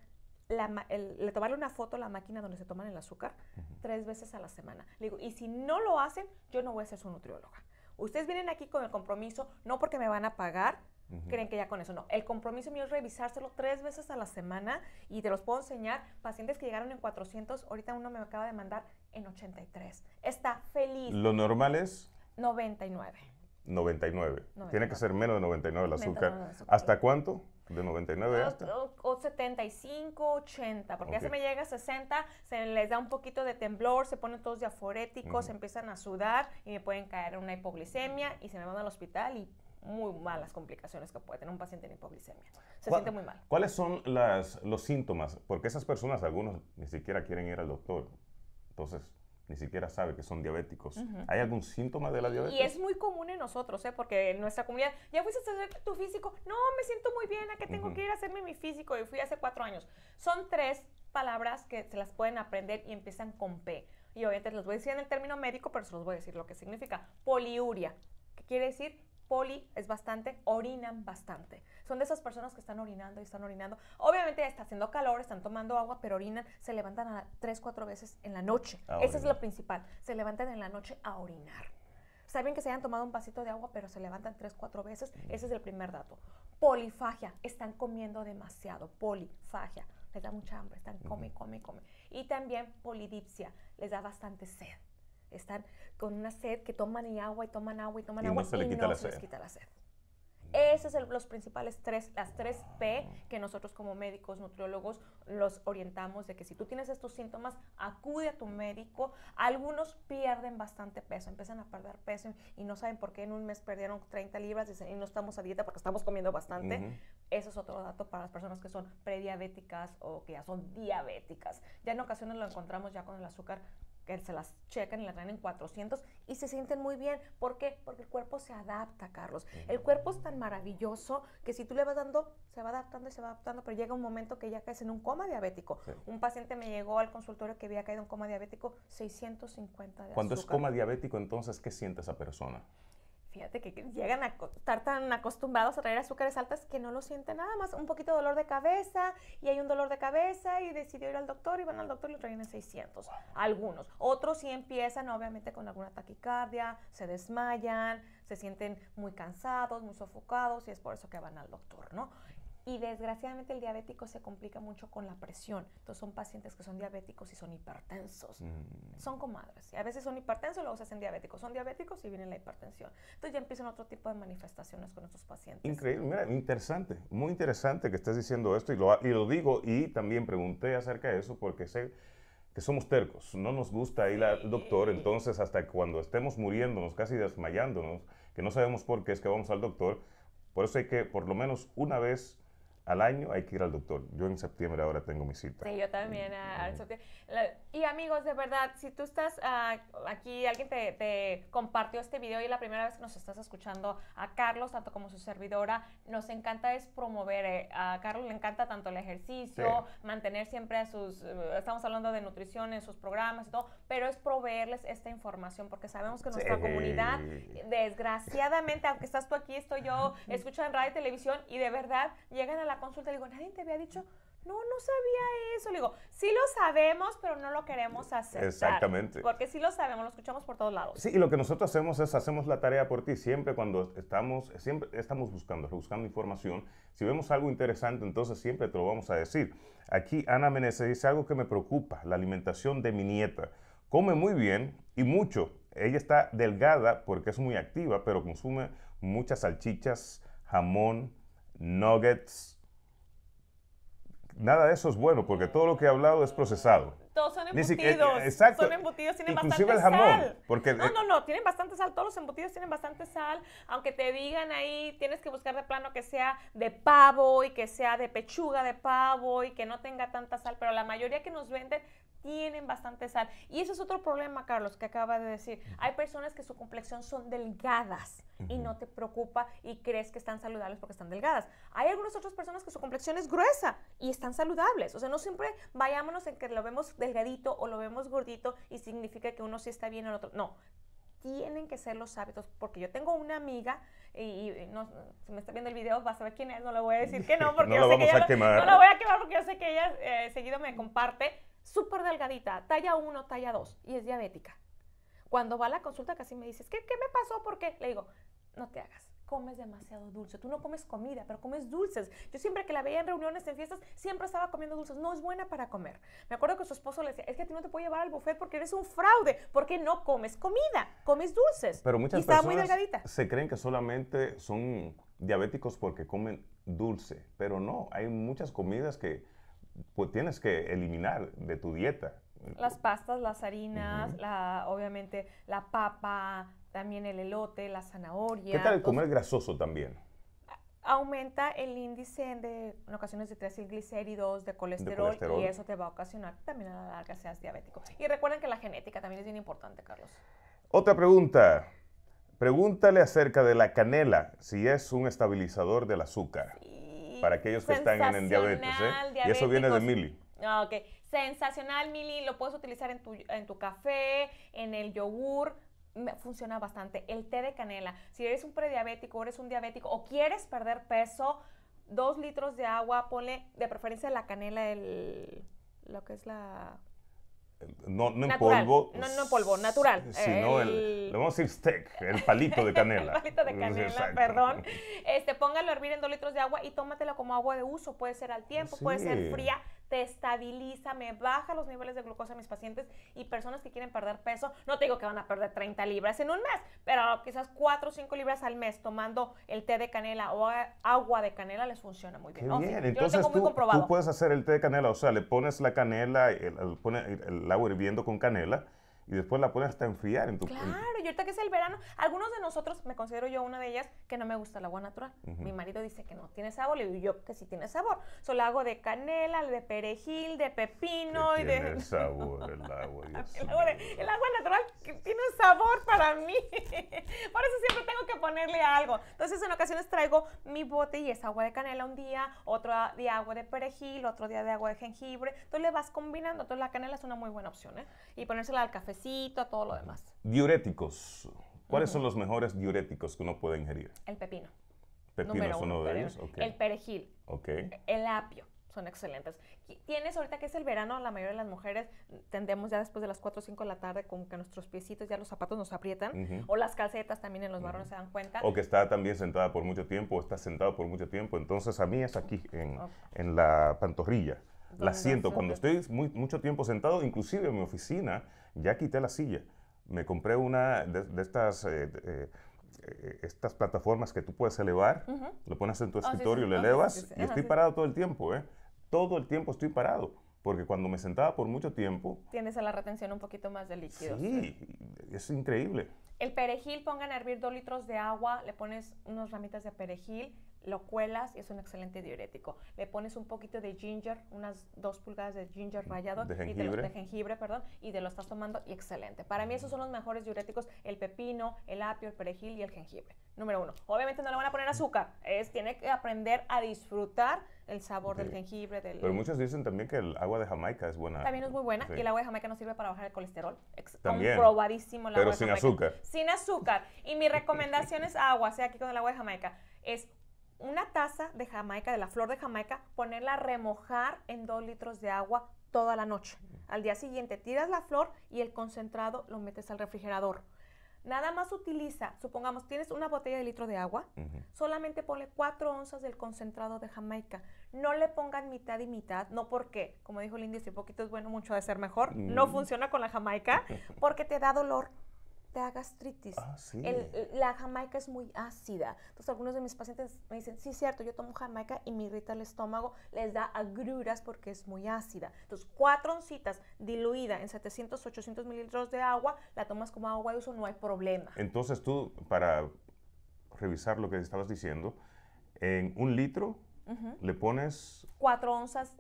le tomarle una foto a la máquina donde se toman el azúcar tres veces a la semana. Le digo, y si no lo hacen, yo no voy a ser su nutrióloga. Ustedes vienen aquí con el compromiso, no porque me van a pagar, creen que ya con eso no. El compromiso mío es revisárselo tres veces a la semana y te los puedo enseñar. Pacientes que llegaron en 400, ahorita uno me acaba de mandar en 83. Está feliz. ¿Lo normal es? 99. 99. Tiene que ser menos de 99 el azúcar. ¿Hasta cuánto? ¿De 99 hasta? O, 75, 80, porque ya se me llega a 60, se les da un poquito de temblor, se ponen todos diaforéticos, empiezan a sudar y me pueden caer en una hipoglicemia y se me van al hospital y muy malas complicaciones que puede tener un paciente en hipoglicemia. Se siente muy mal. ¿Cuáles son las, los síntomas? Porque esas personas, algunos ni siquiera quieren ir al doctor. Entonces, ni siquiera sabe que son diabéticos. ¿Hay algún síntoma de la diabetes? Y es muy común en nosotros, ¿eh? porque en nuestra comunidad, ¿ya fuiste a hacer tu físico? No, me siento muy bien, ¿a qué tengo que ir a hacerme mi físico? Y fui hace cuatro años. Son tres palabras que se las pueden aprender y empiezan con P. Y obviamente les voy a decir en el término médico, pero se los voy a decir lo que significa. Poliuria, ¿Qué quiere decir poli es bastante, orinan bastante. Son de esas personas que están orinando y están orinando. Obviamente está haciendo calor, están tomando agua, pero orinan, se levantan a tres, cuatro veces en la noche. Eso es lo principal. Se levantan en la noche a orinar. Saben que se hayan tomado un vasito de agua, pero se levantan tres, cuatro veces. Ese es el primer dato. Polifagia. Están comiendo demasiado. Polifagia. Les da mucha hambre. Están come, come, come. Y también polidipsia. Les da bastante sed están con una sed que toman y agua y toman agua y toman agua y no se les quita la sed. Esos son los principales tres, las tres P que nosotros como médicos, nutriólogos, los orientamos de que si tú tienes estos síntomas, acude a tu médico. Algunos pierden bastante peso, empiezan a perder peso y no saben por qué en un mes perdieron 30 libras y no estamos a dieta porque estamos comiendo bastante. Eso es otro dato para las personas que son prediabéticas o que ya son diabéticas. Ya en ocasiones lo encontramos ya con el azúcar que se las checan y las traen en 400 y se sienten muy bien. ¿Por qué? Porque el cuerpo se adapta, Carlos. El cuerpo es tan maravilloso que si tú le vas dando, se va adaptando y se va adaptando, pero llega un momento que ya caes en un coma diabético. Un paciente me llegó al consultorio que había caído en coma diabético 650 de Cuando es coma diabético, entonces, ¿qué siente esa persona? Fíjate que llegan a estar tan acostumbrados a traer azúcares altas que no lo sienten nada más. Un poquito de dolor de cabeza y hay un dolor de cabeza y decidió ir al doctor y van al doctor y lo traen en 600. Algunos. Otros sí empiezan obviamente con alguna taquicardia, se desmayan, se sienten muy cansados, muy sofocados y es por eso que van al doctor, ¿no? Y desgraciadamente el diabético se complica mucho con la presión. Entonces son pacientes que son diabéticos y son hipertensos. Mm. Son comadres. Y a veces son hipertensos y luego se hacen diabéticos. Son diabéticos y viene la hipertensión. Entonces ya empiezan otro tipo de manifestaciones con estos pacientes. Increíble. Mira, interesante. Muy interesante que estés diciendo esto. Y lo, y lo digo y también pregunté acerca de eso porque sé que somos tercos. No nos gusta ir al doctor. Entonces hasta cuando estemos muriéndonos, casi desmayándonos, que no sabemos por qué es que vamos al doctor, por eso hay que por lo menos una vez al año hay que ir al doctor. Yo en septiembre ahora tengo mi cita. Sí, yo también. y amigos, de verdad, si tú estás ah, aquí, alguien te, compartió este video y la primera vez que nos estás escuchando a Carlos, tanto como su servidora, nos encanta es promover. Eh, a Carlos le encanta tanto el ejercicio, mantener siempre a sus, eh, estamos hablando de nutrición en sus programas y todo, pero es proveerles esta información porque sabemos que nuestra comunidad, desgraciadamente, aunque estás tú aquí, estoy yo, escuchan radio y televisión y de verdad llegan a la consulta, le digo, nadie te había dicho, no, no sabía eso. Le digo, sí lo sabemos, pero no lo queremos hacer. Exactamente. Porque sí lo sabemos, lo escuchamos por todos lados. Sí, y lo que nosotros hacemos es, hacemos la tarea por ti. Siempre cuando estamos, siempre estamos buscando, buscando información. Si vemos algo interesante, entonces siempre te lo vamos a decir. Aquí Ana Meneses dice algo que me preocupa, la alimentación de mi nieta. Come muy bien y mucho. Ella está delgada porque es muy activa, pero consume muchas salchichas, jamón, nuggets, nada de eso es bueno porque todo lo que he hablado es procesado. todos son embutidos. exacto. Son embutidos, tienen Inclusive bastante el jamón, sal. Porque, no, no, no, tienen bastante sal. Todos los embutidos tienen bastante sal. Aunque te digan ahí, tienes que buscar de plano que sea de pavo y que sea de pechuga de pavo y que no tenga tanta sal. Pero la mayoría que nos venden tienen bastante sal. Y ese es otro problema, Carlos, que acaba de decir. Hay personas que su complexión son delgadas y no te preocupa y crees que están saludables porque están delgadas. Hay algunas otras personas que su complexión es gruesa y están saludables. O sea, no siempre vayámonos en que lo vemos delgadito o lo vemos gordito y significa que uno sí está bien y el otro. No, tienen que ser los hábitos, porque yo tengo una amiga y, no, si me está viendo el video vas a ver quién es, no le voy a decir que no, porque *laughs* no yo sé que ella no, la voy a quemar porque yo sé que ella eh, seguido me comparte súper delgadita, talla 1, talla 2, y es diabética. Cuando va a la consulta casi me dices, ¿qué, ¿qué me pasó? ¿Por qué? Le digo, no te hagas comes demasiado dulce. Tú no comes comida, pero comes dulces. Yo siempre que la veía en reuniones, en fiestas, siempre estaba comiendo dulces. No es buena para comer. Me acuerdo que su esposo le decía, es que a ti no te puedo llevar al buffet porque eres un fraude, porque no comes comida, comes dulces. Pero muchas personas muy delgadita. se creen que solamente son diabéticos porque comen dulce, pero no, hay muchas comidas que pues tienes que eliminar de tu dieta. Las pastas, las harinas, la, obviamente la papa, también el elote, la zanahoria. ¿Qué tal el comer grasoso también? Aumenta el índice de, en ocasiones de triacilglicéridos, de colesterol, de colesterol, y eso te va a ocasionar también a la larga seas diabético. Y recuerden que la genética también es bien importante, Carlos. Otra pregunta. Pregúntale acerca de la canela, si es un estabilizador del azúcar para aquellos que están en, diabetes. ¿eh? Y eso viene de Mili. Ah, ok, sensacional Mili, lo puedes utilizar en tu, en tu café, en el yogur, funciona bastante. El té de canela, si eres un prediabético o eres un diabético o quieres perder peso, dos litros de agua, ponle de preferencia la canela, el, lo que es la no, no en polvo. No, no en polvo, natural. Sino el, le vamos a decir steak, el palito de *laughs* canela. el palito de canela, perdón. Este, póngalo a hervir en dos litros de agua y tómatela como agua de uso. Puede ser al tiempo, puede ser fría te estabiliza, me baja los niveles de glucosa en mis pacientes y personas que quieren perder peso, no te digo que van a perder 30 libras en un mes, pero quizás 4 o 5 libras al mes tomando el té de canela o agua de canela les funciona muy bien. bien. Entonces tú, puedes hacer el té de canela, o sea, le pones la canela, el, el agua hirviendo con canela y después la pones hasta enfriar en tu Claro, y ahorita que es el verano, algunos de nosotros, me considero yo una de ellas, que no me gusta el agua natural. Mi marido dice que no tiene sabor, le digo yo que sí tiene sabor. Solo hago de canela, de perejil, de pepino y tiene de. sabor *laughs* el agua. el, agua el agua natural tiene un sabor para mí. *laughs* Por eso siempre tengo que ponerle algo. Entonces, en ocasiones traigo mi bote y es agua de canela un día, otro de agua de perejil, otro día de agua de jengibre. Entonces le vas combinando. Entonces la canela es una muy buena opción, ¿eh? Y ponérsela al café a todo lo demás. Diuréticos. ¿Cuáles son los mejores diuréticos que uno puede ingerir? El pepino. ¿Pepino es uno, de ellos? El perejil. El apio. Son excelentes. Tienes ahorita que es el verano, la mayoría de las mujeres tendemos ya después de las 4 o 5 de la tarde como que nuestros piecitos ya los zapatos nos aprietan o las calcetas también en los varones se dan cuenta. O que está también sentada por mucho tiempo o está sentado por mucho tiempo. Entonces a mí es aquí en, en la pantorrilla. La siento cuando estoy muy, mucho tiempo sentado, inclusive en mi oficina ya quité la silla. Me compré una de, estas, eh, eh, estas plataformas que tú puedes elevar, lo pones en tu escritorio, lo elevas y estoy parado todo el tiempo, ¿eh? Todo el tiempo estoy parado. Porque cuando me sentaba por mucho tiempo... Tienes a la retención un poquito más de líquido. Sí, es increíble. El perejil, pongan a hervir dos litros de agua, le pones unas ramitas de perejil, lo cuelas y es un excelente diurético. Le pones un poquito de ginger, unas dos pulgadas de ginger rallado de jengibre, y de, jengibre perdón, y te lo estás tomando y excelente. Para mí esos son los mejores diuréticos, el pepino, el apio, el perejil y el jengibre. Número uno. Obviamente no le van a poner azúcar, es, tiene que aprender a disfrutar el sabor del jengibre. Del... Pero muchos dicen también que el agua de Jamaica es buena. También es muy buena y el agua de Jamaica nos sirve para bajar el colesterol. También. Comprobadísimo el Pero sin azúcar. Sin azúcar. Y mi recomendación es agua, sea aquí con el agua de Jamaica, es una taza de Jamaica, de la flor de Jamaica, ponerla a remojar en dos litros de agua toda la noche. Al día siguiente tiras la flor y el concentrado lo metes al refrigerador. Nada más utiliza, supongamos, tienes una botella de litro de agua, solamente ponle cuatro onzas del concentrado de Jamaica. No le pongan mitad y mitad, no porque, como dijo Lindy, si poquito es bueno, mucho de ser mejor. No funciona con la Jamaica porque te da dolor te da gastritis. Ah, sí. la jamaica es muy ácida. Entonces, algunos de mis pacientes me dicen, sí, cierto, yo tomo jamaica y me irrita el estómago, les da agruras porque es muy ácida. Entonces, cuatro oncitas diluida en 700, 800 mililitros de agua, la tomas como agua de uso, no hay problema. Entonces, tú, para revisar lo que estabas diciendo, en un litro le pones... Cuatro onzas,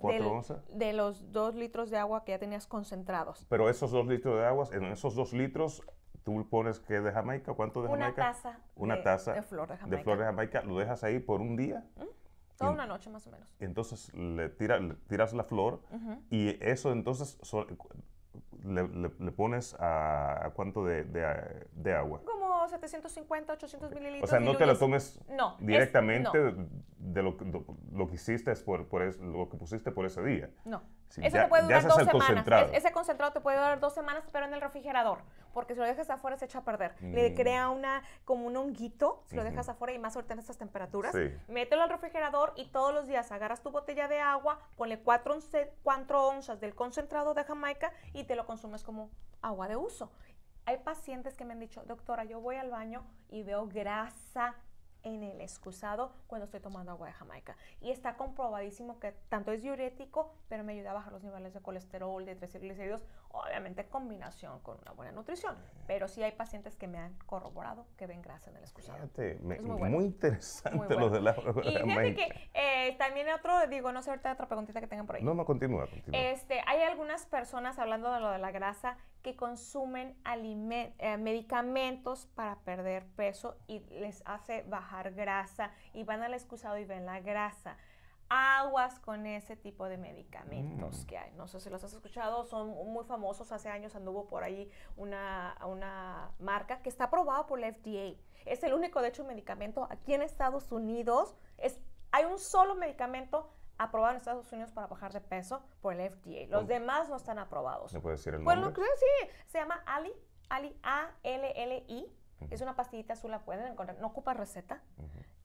de los dos litros de agua que ya tenías concentrados. Pero esos dos litros de agua, en esos dos litros, tú pones que de Jamaica, ¿cuánto de Jamaica? Una taza. Una de, taza de flor de Jamaica. De flor de Jamaica, lo dejas ahí por un día. Toda una noche más o menos. Entonces le, tiras la flor y eso entonces le, pones a, cuánto de, de, agua. Como 750, 800 mililitros. O sea, no te la tomes directamente de lo, lo, que hiciste por, por lo que pusiste por ese día. No. Eso te puede durar dos semanas. ese concentrado te puede durar dos semanas, pero en el refrigerador. Porque si lo dejas afuera se echa a perder. Le mm. crea una, como un honguito si lo dejas afuera y más ahorita en estas temperaturas. Mételo al refrigerador y todos los días agarras tu botella de agua, ponle cuatro, cuatro onzas del concentrado de Jamaica y te lo consumes como agua de uso. Hay pacientes que me han dicho, doctora, yo voy al baño y veo grasa en el excusado cuando estoy tomando agua de Jamaica. Y está comprobadísimo que tanto es diurético, pero me ayuda a bajar los niveles de colesterol, de triglicéridos, obviamente en combinación con una buena nutrición. Pero sí hay pacientes que me han corroborado que ven grasa en el excusado. Fíjate, muy, interesante lo de la agua Y fíjate que eh, también otro, digo, no sé ahorita otra preguntita que tengan por ahí. No, no, continúa, continúa. Este, hay algunas personas, hablando de lo de la grasa, que consumen eh, medicamentos para perder peso y les hace bajar grasa y van al excusado y ven la grasa. Aguas con ese tipo de medicamentos mm. que hay. No sé si los has escuchado, son muy famosos. Hace años anduvo por ahí una, una marca que está aprobada por la FDA. Es el único, de hecho, medicamento aquí en Estados Unidos. Es, hay un solo medicamento aprobado en Estados Unidos para bajar de peso por el FDA. Los demás no están aprobados. ¿Me puede decir el nombre? Bueno, sí. Se llama Ali, Ali, A-L-L-I. Es una pastillita azul, la pueden encontrar. No ocupa receta.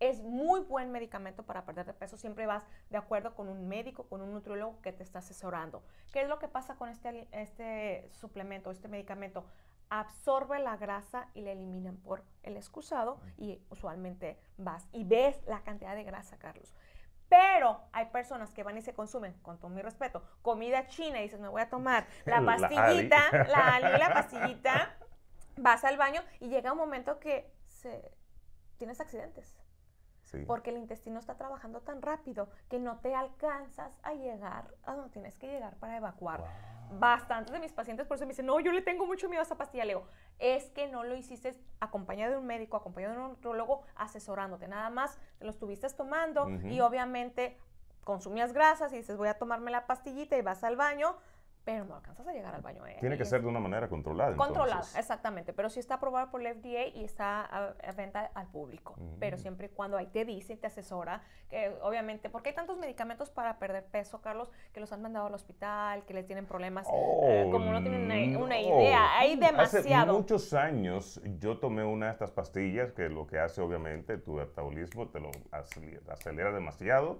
Es muy buen medicamento para perder de peso. Siempre vas de acuerdo con un médico, con un nutriólogo que te está asesorando. ¿Qué es lo que pasa con este, este suplemento, este medicamento? absorbe la grasa y la eliminan por el excusado y usualmente vas y ves la cantidad de grasa, Carlos. Pero hay personas que van y se consumen, con todo mi respeto, comida china y dices, me voy a tomar *laughs* la pastillita, la, Ali, la *laughs* pastillita, vas al baño y llega un momento que se, tienes accidentes. Porque el intestino está trabajando tan rápido que no te alcanzas a llegar a donde tienes que llegar para evacuar. Bastantes de mis pacientes por eso me dicen, no, yo le tengo mucho miedo a esa pastilla. Le digo, es que no lo hiciste acompañado de un médico, acompañado de un nutrólogo, asesorándote. Nada más te lo estuviste tomando y obviamente consumías grasas y dices, voy a tomarme la pastillita y vas al baño pero no alcanzas a llegar al baño. Eh, Tiene que ser de una manera controlada. Controlada, exactamente, pero sí está aprobado por la FDA y está a, venta al público, pero siempre y cuando ahí te dice, te asesora, que obviamente, porque hay tantos medicamentos para perder peso, Carlos, que los han mandado al hospital, que les tienen problemas, eh, como no tienen una, idea, hay demasiado. Hace muchos años yo tomé una de estas pastillas que lo que hace obviamente tu metabolismo te lo acelera demasiado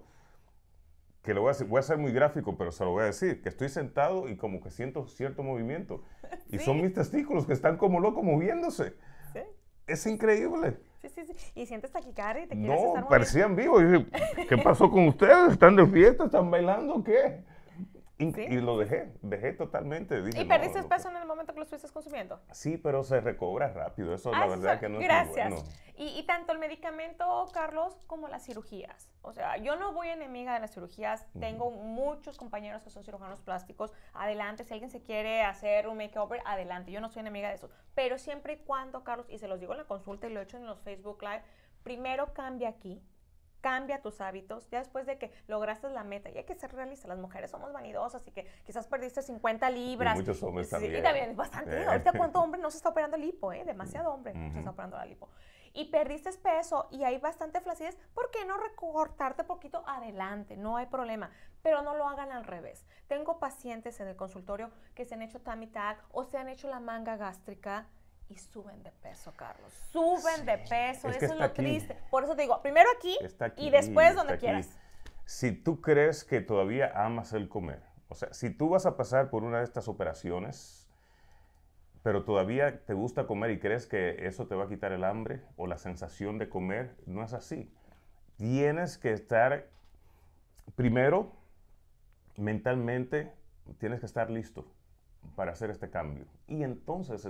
que lo voy a, voy a ser muy gráfico, pero se lo voy a decir, que estoy sentado y como que siento cierto movimiento. *laughs* Y son mis testículos que están como locos moviéndose. Sí. Es increíble. Sí, sí, sí. Y sientes taquicardia y te quieres No, parecían vivos. ¿Qué pasó con ustedes? ¿Están de fiesta? ¿Están bailando? ¿Qué? Y, lo dejé, dejé totalmente. ¿Y perdiste peso en el momento que lo estuviste consumiendo? Sí, pero se recobra rápido. Eso es la verdad que no gracias. es bueno. Y, y, tanto el medicamento, Carlos, como las cirugías. O sea, yo no voy enemiga de las cirugías. Tengo muchos compañeros que son cirujanos plásticos. Adelante, si alguien se quiere hacer un makeover, adelante. Yo no soy enemiga de eso. Pero siempre y cuando, Carlos, y se los digo en la consulta y lo he hecho en los Facebook Live, primero cambia aquí cambia tus hábitos, ya después de que lograste la meta, y hay que ser realistas, las mujeres somos vanidosas y que quizás perdiste 50 libras. Y muchos hombres también. Y también, bastante. Ahorita cuánto *laughs* hombre no se está operando el lipo, ¿eh? Demasiado hombre se está operando la lipo. Y perdiste peso y hay bastante flacidez, ¿por qué no recortarte poquito adelante? No hay problema, pero no lo hagan al revés. Tengo pacientes en el consultorio que se han hecho tummy tag o se han hecho la manga gástrica y suben de peso, Carlos. Suben de peso, eso es lo triste. Por eso te digo, primero aquí, y después donde quieras. Si tú crees que todavía amas el comer, o sea, si tú vas a pasar por una de estas operaciones, pero todavía te gusta comer y crees que eso te va a quitar el hambre o la sensación de comer, no es así. Tienes que estar, primero, mentalmente, tienes que estar listo para hacer este cambio. Y entonces,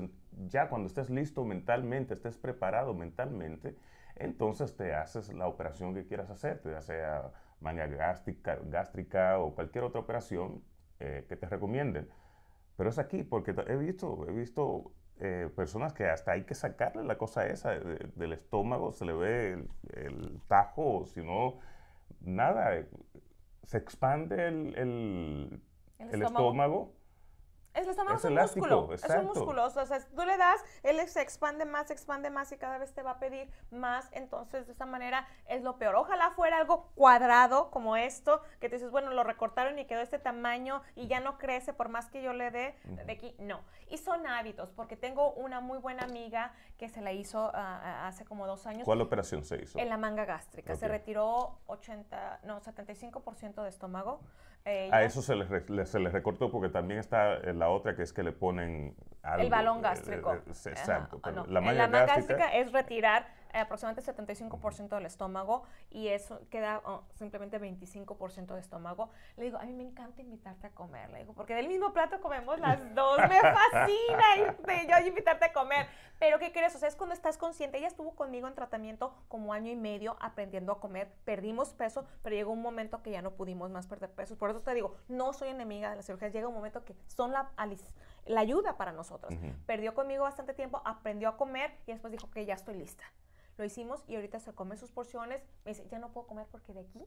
ya cuando estés listo mentalmente, estés preparado mentalmente, entonces te haces la operación que quieras hacer, ya sea manga gástrica, gástrica o cualquier otra operación eh, que te recomienden. Pero es aquí, porque he visto, he visto eh, personas que hasta hay que sacarle la cosa esa del estómago, se le ve el, tajo, si no, nada, se expande el, el estómago es, es un músculo. Es un músculo. O sea, tú le das, él se expande más, se expande más y cada vez te va a pedir más. Entonces, de esa manera es lo peor. Ojalá fuera algo cuadrado como esto, que te dices, bueno, lo recortaron y quedó este tamaño y ya no crece por más que yo le dé de aquí. No. Y son hábitos, porque tengo una muy buena amiga que se la hizo ah, ah, hace como dos años. ¿Cuál operación se hizo? En la manga gástrica. Se retiró 80, no, 75% de estómago. A eso se le, se le recortó porque también está la otra que es que le ponen algo, El balón gástrico. Eh, eh, exacto. La manga gástrica es retirar eh, aproximadamente 75% del estómago y eso queda oh, simplemente 25% de estómago. Le digo, a mí me encanta invitarte a comer, le digo, porque del mismo plato comemos las dos, me *laughs* fascina yo invitarte a comer. Pero ¿qué crees? O sea, es cuando estás consciente. Ella estuvo conmigo en tratamiento como año y medio aprendiendo a comer, perdimos peso, pero llegó un momento que ya no pudimos más perder peso. Por eso te digo, no soy enemiga de las cirugías, llega un momento que son la, la ayuda para nosotros. Perdió conmigo bastante tiempo, aprendió a comer y después dijo que ya estoy lista. Lo hicimos y ahorita se come sus porciones. Me dice, ya no puedo comer porque de aquí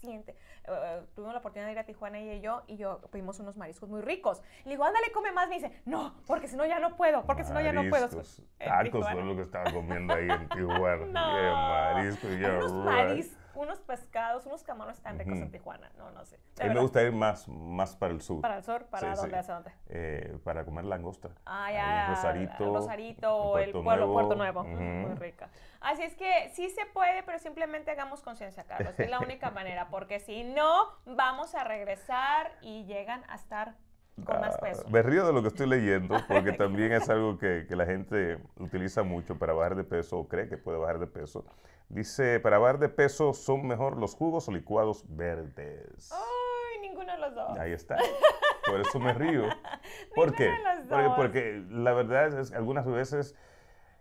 siente. Uh, tuvimos la oportunidad de ir a Tijuana ella y yo, y yo pedimos unos mariscos muy ricos. Le digo, ándale, come más. Me dice, no, porque si no ya no puedo, porque si no ya no puedo. Tacos fue lo que estaba comiendo ahí en *laughs* Tijuana. no. mariscos, unos mariscos unos pescados, unos camarones tan ricos en Tijuana. No, no sé. A mí me gusta ir más, más para el sur. ¿Para el sur? ¿Para dónde? ¿Hacia dónde? Eh, para comer langosta. Ah, ya. Rosarito. Rosarito, el pueblo Puerto Nuevo. Muy rica. Así es que sí se puede, pero simplemente hagamos conciencia, Carlos. Es la única *laughs* manera, porque si no, vamos a regresar y llegan a estar con más ah, peso. me río de lo que estoy leyendo, *laughs* porque también es algo que, que la gente utiliza mucho para bajar de peso o cree que puede bajar de peso. Dice, para bajar de peso, ¿son mejor los jugos o licuados verdes? Ay, ninguno de los dos. Ahí está. *laughs* Por eso me río. ¿Por qué? Porque, porque, la verdad es que algunas veces,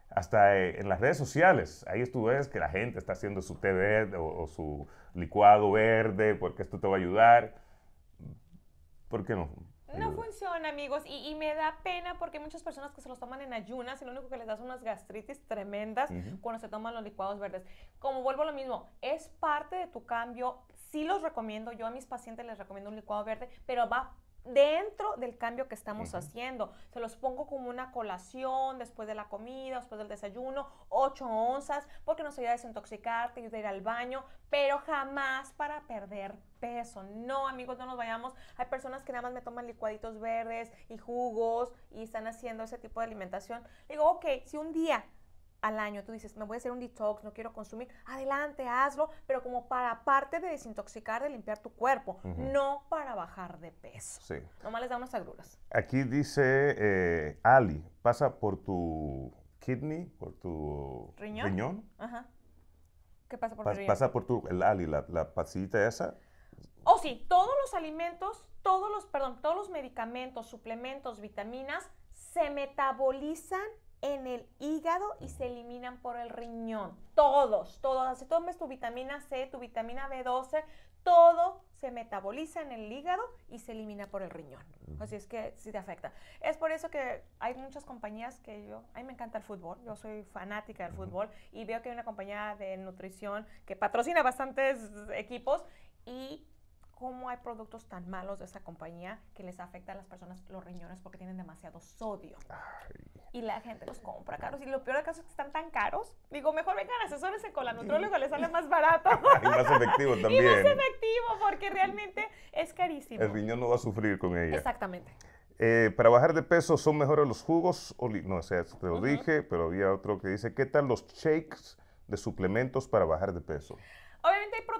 hasta eh, en las redes sociales, ahí tú ves que la gente está haciendo su té verde o, o su licuado verde, porque esto te va a ayudar. ¿Por qué no? No funciona, amigos, y, me da pena porque hay muchas personas que se los toman en ayunas y lo único que les da son unas gastritis tremendas cuando se toman los licuados verdes. Como vuelvo a lo mismo, es parte de tu cambio. Sí los recomiendo, yo a mis pacientes les recomiendo un licuado verde, pero va dentro del cambio que estamos haciendo. Se los pongo como una colación después de la comida, después del desayuno, 8 onzas, porque nos ayuda a desintoxicarte, ayuda a ir al baño, pero jamás para perder peso. No, amigos, no nos vayamos. Hay personas que nada más me toman licuaditos verdes y jugos y están haciendo ese tipo de alimentación. Digo, ok, si un día al año tú dices, me voy a hacer un detox, no quiero consumir, adelante, hazlo, pero como para parte de desintoxicar, de limpiar tu cuerpo, no para bajar de peso. Sí. Nomás les da unas agruras. Aquí dice eh, Ali, pasa por tu kidney, por tu riñón. Ajá. ¿Qué pasa por tu riñón? Pasa por tu, el Ali, la, la pasillita esa. Oh, sí, todos los alimentos, todos los, perdón, todos los medicamentos, suplementos, vitaminas, se metabolizan en el hígado y se eliminan por el riñón. Todos, todos. Así tomes tu vitamina C, tu vitamina B12, todo se metaboliza en el hígado y se elimina por el riñón. Así es que sí te afecta. Es por eso que hay muchas compañías que yo, a mí me encanta el fútbol, yo soy fanática del fútbol y veo que hay una compañía de nutrición que patrocina bastantes equipos y cómo hay productos tan malos de esa compañía que les afecta a las personas los riñones porque tienen demasiado sodio. Y la gente los compra caros. Y lo peor de caso es que están tan caros. Digo, mejor vengan asesores con la nutróloga, les sale más barato. *laughs* y más efectivo también. *laughs* Y más efectivo porque realmente es carísimo. El riñón no va a sufrir con ella. Exactamente. Eh, para bajar de peso, ¿son mejores los jugos? O no sé, te lo dije, pero había otro que dice, ¿qué tal los shakes de suplementos para bajar de peso?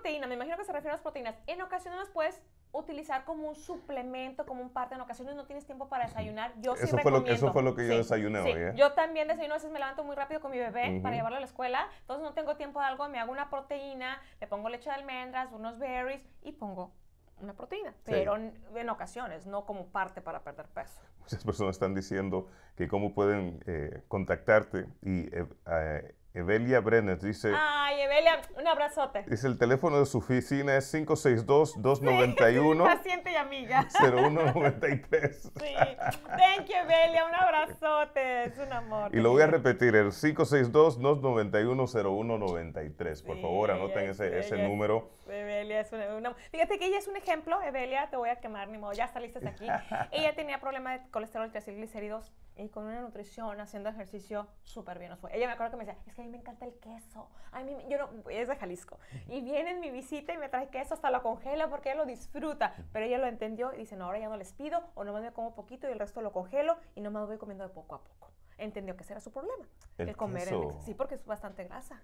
Proteínas, me imagino que se refiere a las proteínas. En ocasiones, pues, utilizar como un suplemento, como un parte. En ocasiones no tienes tiempo para desayunar. Yo sí eso recomiendo. Fue lo, eso fue lo que yo desayuné hoy. ¿eh? Yo también desayuno, a veces me levanto muy rápido con mi bebé para llevarlo a la escuela. Entonces no tengo tiempo de algo, me hago una proteína, le pongo leche de almendras, unos berries y pongo una proteína, pero en ocasiones, no como parte para perder peso. Muchas personas están diciendo que cómo pueden eh, contactarte y eh, Evelia Brenner dice... Ay, Evelia, un abrazote. Dice, el teléfono de su oficina es *laughs* 562-291... paciente y amiga. 0193. *laughs* Sí. Thank you, Evelia, un abrazote. Es un amor. Y lo voy a repetir, el 562-291-0193. Por favor, anoten ese, ese número. Evelia es una, Fíjate que ella es un ejemplo, Evelia, te voy a quemar, ni modo, ya saliste aquí. *laughs* ella tenía problema de colesterol, triglicéridos y con una nutrición, haciendo ejercicio, súper bien nos fue. Ella me acuerdo que me decía, es que a mí me encanta el queso. A mí, yo no, es de Jalisco. Y viene en mi visita y me trae queso, hasta lo congela porque ella lo disfruta. Pero ella lo entendió y dice, no, ahora ya no les pido, o nomás me como poquito y el resto lo congelo y no me voy comiendo de poco a poco. Entendió que ese era su problema. El, comer queso. sí, porque es bastante grasa.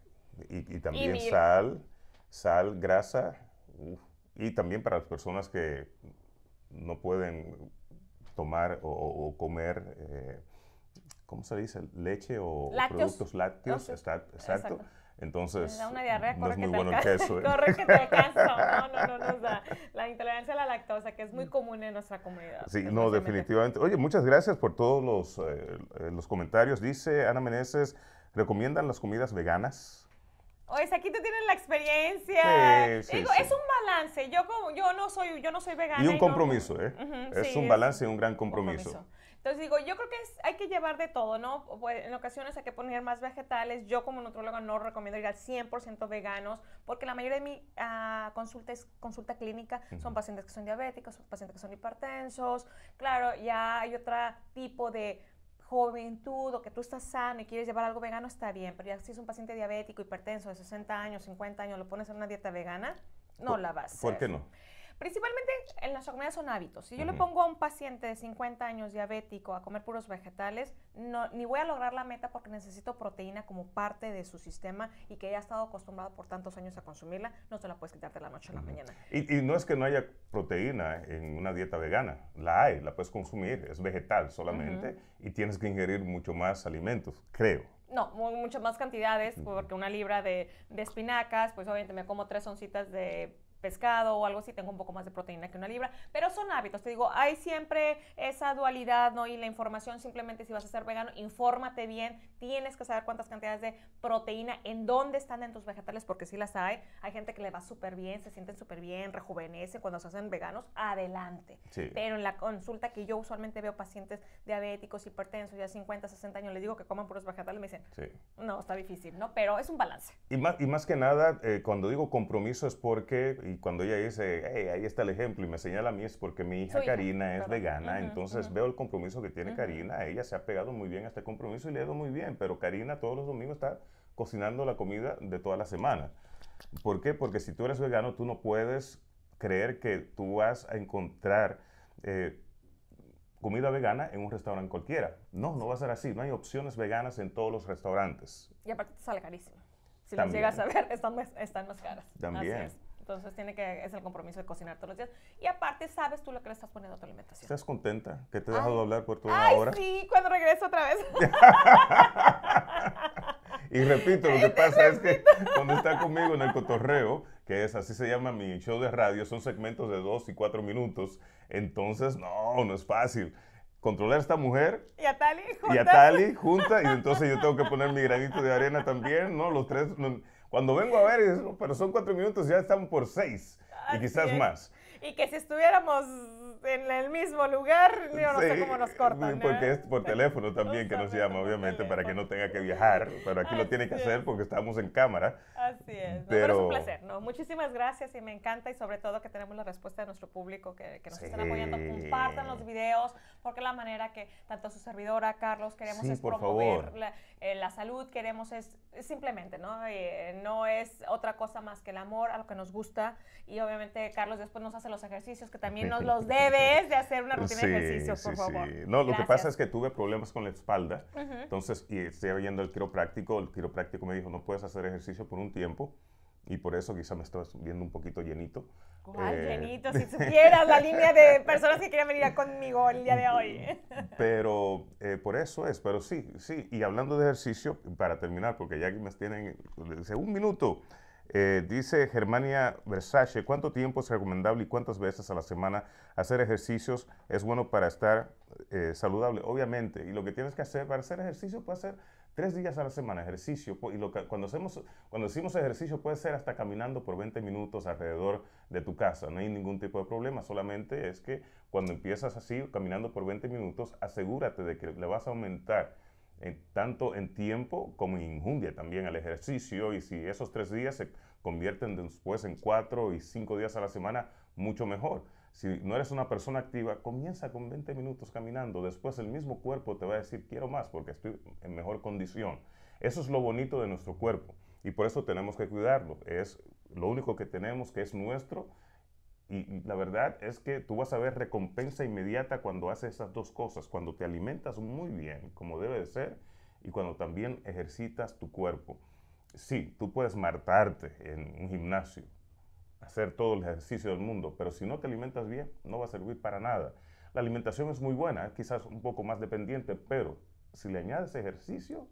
Y, también sal, sal, grasa. Y también para las personas que no pueden tomar o, comer, eh, ¿cómo se dice? Leche o productos lácteos. exacto. Entonces, una diarrea, no es muy bueno el queso. ¿eh? *laughs* Corre que te. *laughs* No, no, no, no. la intolerancia a la lactosa, que es muy común en nuestra comunidad. Sí, no, definitivamente. Oye, muchas gracias por todos los, eh, los comentarios. Dice Ana Meneses, ¿recomiendan las comidas veganas? Oye, aquí tú tienes la experiencia. Sí, Digo, Es un balance. Yo como yo no soy yo no soy vegana. Y un compromiso, ¿eh? es un balance y un gran compromiso. Entonces digo, yo creo que es, hay que llevar de todo, ¿no? Pues, en ocasiones hay que poner más vegetales. Yo como nutróloga no recomiendo ir al 100% veganos porque la mayoría de mi uh, consulta es consulta clínica. Son pacientes que son diabéticos, son pacientes que son hipertensos. Claro, ya hay otro tipo de juventud o que tú estás sano y quieres llevar algo vegano, está bien, pero ya si es un paciente diabético, hipertenso de 60 años, 50 años, lo pones en una dieta vegana, no la vas a hacer. ¿Por qué no? Principalmente en nuestra comunidad son hábitos. Si yo le pongo a un paciente de 50 años diabético a comer puros vegetales, no, ni voy a lograr la meta porque necesito proteína como parte de su sistema y que haya estado acostumbrado por tantos años a consumirla, no se la puedes quitar de la noche a la mañana. Y, y, no es que no haya proteína en una dieta vegana, la hay, la puedes consumir, es vegetal solamente y tienes que ingerir mucho más alimentos, creo. No, muchas más cantidades, porque una libra de, de espinacas, pues obviamente me como tres oncitas de pescado o algo así, tengo un poco más de proteína que una libra, pero son hábitos, te digo, hay siempre esa dualidad, ¿no? Y la información simplemente si vas a ser vegano, infórmate bien, tienes que saber cuántas cantidades de proteína, en dónde están en tus vegetales, porque sí las hay, hay gente que le va súper bien, se sienten súper bien, rejuvenece cuando se hacen veganos, adelante. Pero en la consulta que yo usualmente veo pacientes diabéticos, hipertensos, ya 50, 60 años, les digo que coman puros vegetales, me dicen, no, está difícil, ¿no? Pero es un balance. Y más, y más que nada, eh, cuando digo compromiso es porque y cuando ella dice, hey, ahí está el ejemplo y me señala a mí es porque mi hija Karina es vegana, entonces veo el compromiso que tiene Karina, ella se ha pegado muy bien a este compromiso y le ha ido muy bien, pero Karina todos los domingos está cocinando la comida de toda la semana. ¿Por qué? Porque si tú eres vegano, tú no puedes creer que tú vas a encontrar eh, comida vegana en un restaurante cualquiera. No, no va a ser así. No hay opciones veganas en todos los restaurantes. Y aparte te sale carísimo. Si las llegas a ver, están, están más caras. También. Entonces tiene que, es el compromiso de cocinar todos los días. Y aparte sabes tú lo que le estás poniendo a tu alimentación. ¿Estás contenta que te he dejado hablar por toda ay, hora? sí, cuando regreso otra vez. *laughs* y repito, lo que *laughs* pasa es que cuando está conmigo en el cotorreo, que es así se llama mi show de radio, son segmentos de dos y cuatro minutos. Entonces, no, no es fácil controlar a esta mujer. Y a Tali junta. Y a Tali junta. Y entonces yo tengo que poner mi granito de arena también, ¿no? Los tres. Cuando vengo a ver, pero son cuatro minutos, ya estamos por seis. y quizás más. Y que si estuviéramos en el mismo lugar, yo no sé cómo nos cortan. Porque es por teléfono también que nos llama, obviamente, para que no tenga que viajar, pero aquí lo tiene que hacer porque estamos en cámara. Así es, pero... es un placer, ¿no? Muchísimas gracias y me encanta y sobre todo que tenemos la respuesta de nuestro público que, que nos están apoyando. Compartan los videos porque la manera que tanto su servidora, Carlos, queremos es promover la, eh, la, salud, queremos es, simplemente, ¿no? Eh, no es otra cosa más que el amor a lo que nos gusta y obviamente Carlos después nos hace los ejercicios que también nos los debe *laughs* debes de hacer una rutina de ejercicio, por favor. No, lo que pasa es que tuve problemas con la espalda, entonces, y estoy viendo el quiropráctico, el quiropráctico me dijo, no puedes hacer ejercicio por un tiempo, y por eso quizá me estoy viendo un poquito llenito. Ay, eh, llenito, si *laughs* supieras la línea de personas que quieren venir conmigo el día de hoy. *laughs* Pero eh, por eso es, pero sí, sí. Y hablando de ejercicio, para terminar, porque ya aquí me tienen un minuto. Eh, dice Germania Versace, ¿cuánto tiempo es recomendable y cuántas veces a la semana hacer ejercicios es bueno para estar saludable? Obviamente, y lo que tienes que hacer para hacer ejercicio puede ser tres días a la semana ejercicio. Y lo que, cuando, hacemos, cuando decimos ejercicio puede ser hasta caminando por 20 minutos alrededor de tu casa. No hay ningún tipo de problema. Solamente es que cuando empiezas así, caminando por 20 minutos, asegúrate de que le vas a aumentar eh, tanto en tiempo como en injundia también al ejercicio. Y si esos tres días se convierten después en cuatro y cinco días a la semana, mucho mejor. Si no eres una persona activa, comienza con 20 minutos caminando. Después el mismo cuerpo te va a decir, quiero más porque estoy en mejor condición. Eso es lo bonito de nuestro cuerpo y por eso tenemos que cuidarlo. Es lo único que tenemos que es nuestro. Y, la verdad es que tú vas a ver recompensa inmediata cuando haces esas dos cosas, cuando te alimentas muy bien, como debe de ser, y cuando también ejercitas tu cuerpo. Sí, tú puedes martarte en un gimnasio, hacer todo el ejercicio del mundo, pero si no te alimentas bien, no va a servir para nada. La alimentación es muy buena, quizás un poco más dependiente, pero si le añades ejercicio,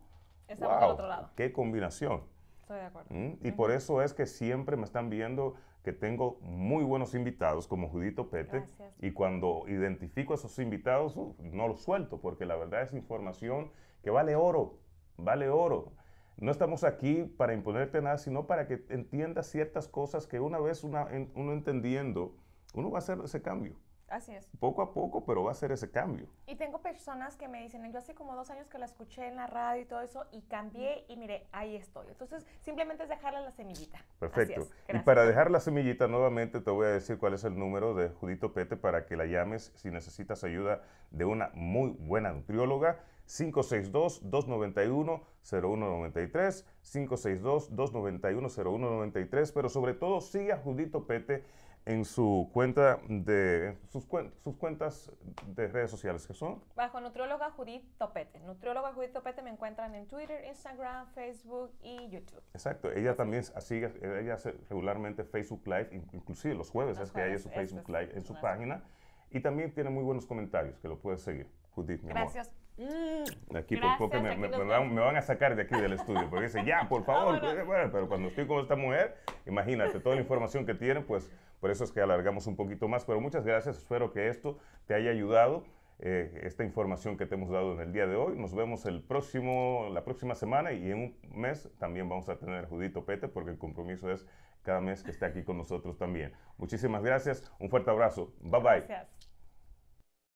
Estamos otro lado. qué combinación. Estoy de acuerdo. ¿Mm? Y por eso es que siempre me están viendo que tengo muy buenos invitados como Judito Pete. Y cuando identifico a esos invitados, no los suelto, porque la verdad es información que vale oro, vale oro. No estamos aquí para imponerte nada, sino para que entiendas ciertas cosas que una vez uno entendiendo, uno va a hacer ese cambio. Así es. Poco a poco, pero va a hacer ese cambio. Y tengo personas que me dicen, yo hace como dos años que la escuché en la radio y todo eso, y cambié y mire, ahí estoy. Entonces, simplemente es dejarle la semillita. Perfecto. Y para dejar la semillita, nuevamente te voy a decir cuál es el número de Judito Pete para que la llames si necesitas ayuda de una muy buena nutrióloga. 562-291-0193, 562-291-0193, pero sobre todo sigue a Judito Pete en su cuenta de sus, sus cuentas de redes sociales que son bajo nutrióloga Judith Topete. Nutrióloga Judith Topete me encuentran en Twitter, Instagram, Facebook y YouTube. Exacto. Ella también así ella hace regularmente Facebook Live, inclusive los jueves es que hay su Facebook Live en su página y también tiene muy buenos comentarios que lo puedes seguir. Judith, mi Gracias. Mm, aquí por poco me, van, a sacar de aquí del estudio, porque dice, ya, por *laughs* favor, pero cuando estoy con esta mujer, imagínate, toda la información que tiene, pues por eso es que alargamos un poquito más, pero muchas gracias, espero que esto te haya ayudado, eh, esta información que te hemos dado en el día de hoy. Nos vemos el próximo, la próxima semana y en un mes también vamos a tener Judito Pete, porque el compromiso es cada mes que esté aquí con nosotros también. Muchísimas gracias, un fuerte abrazo, bye bye. Gracias.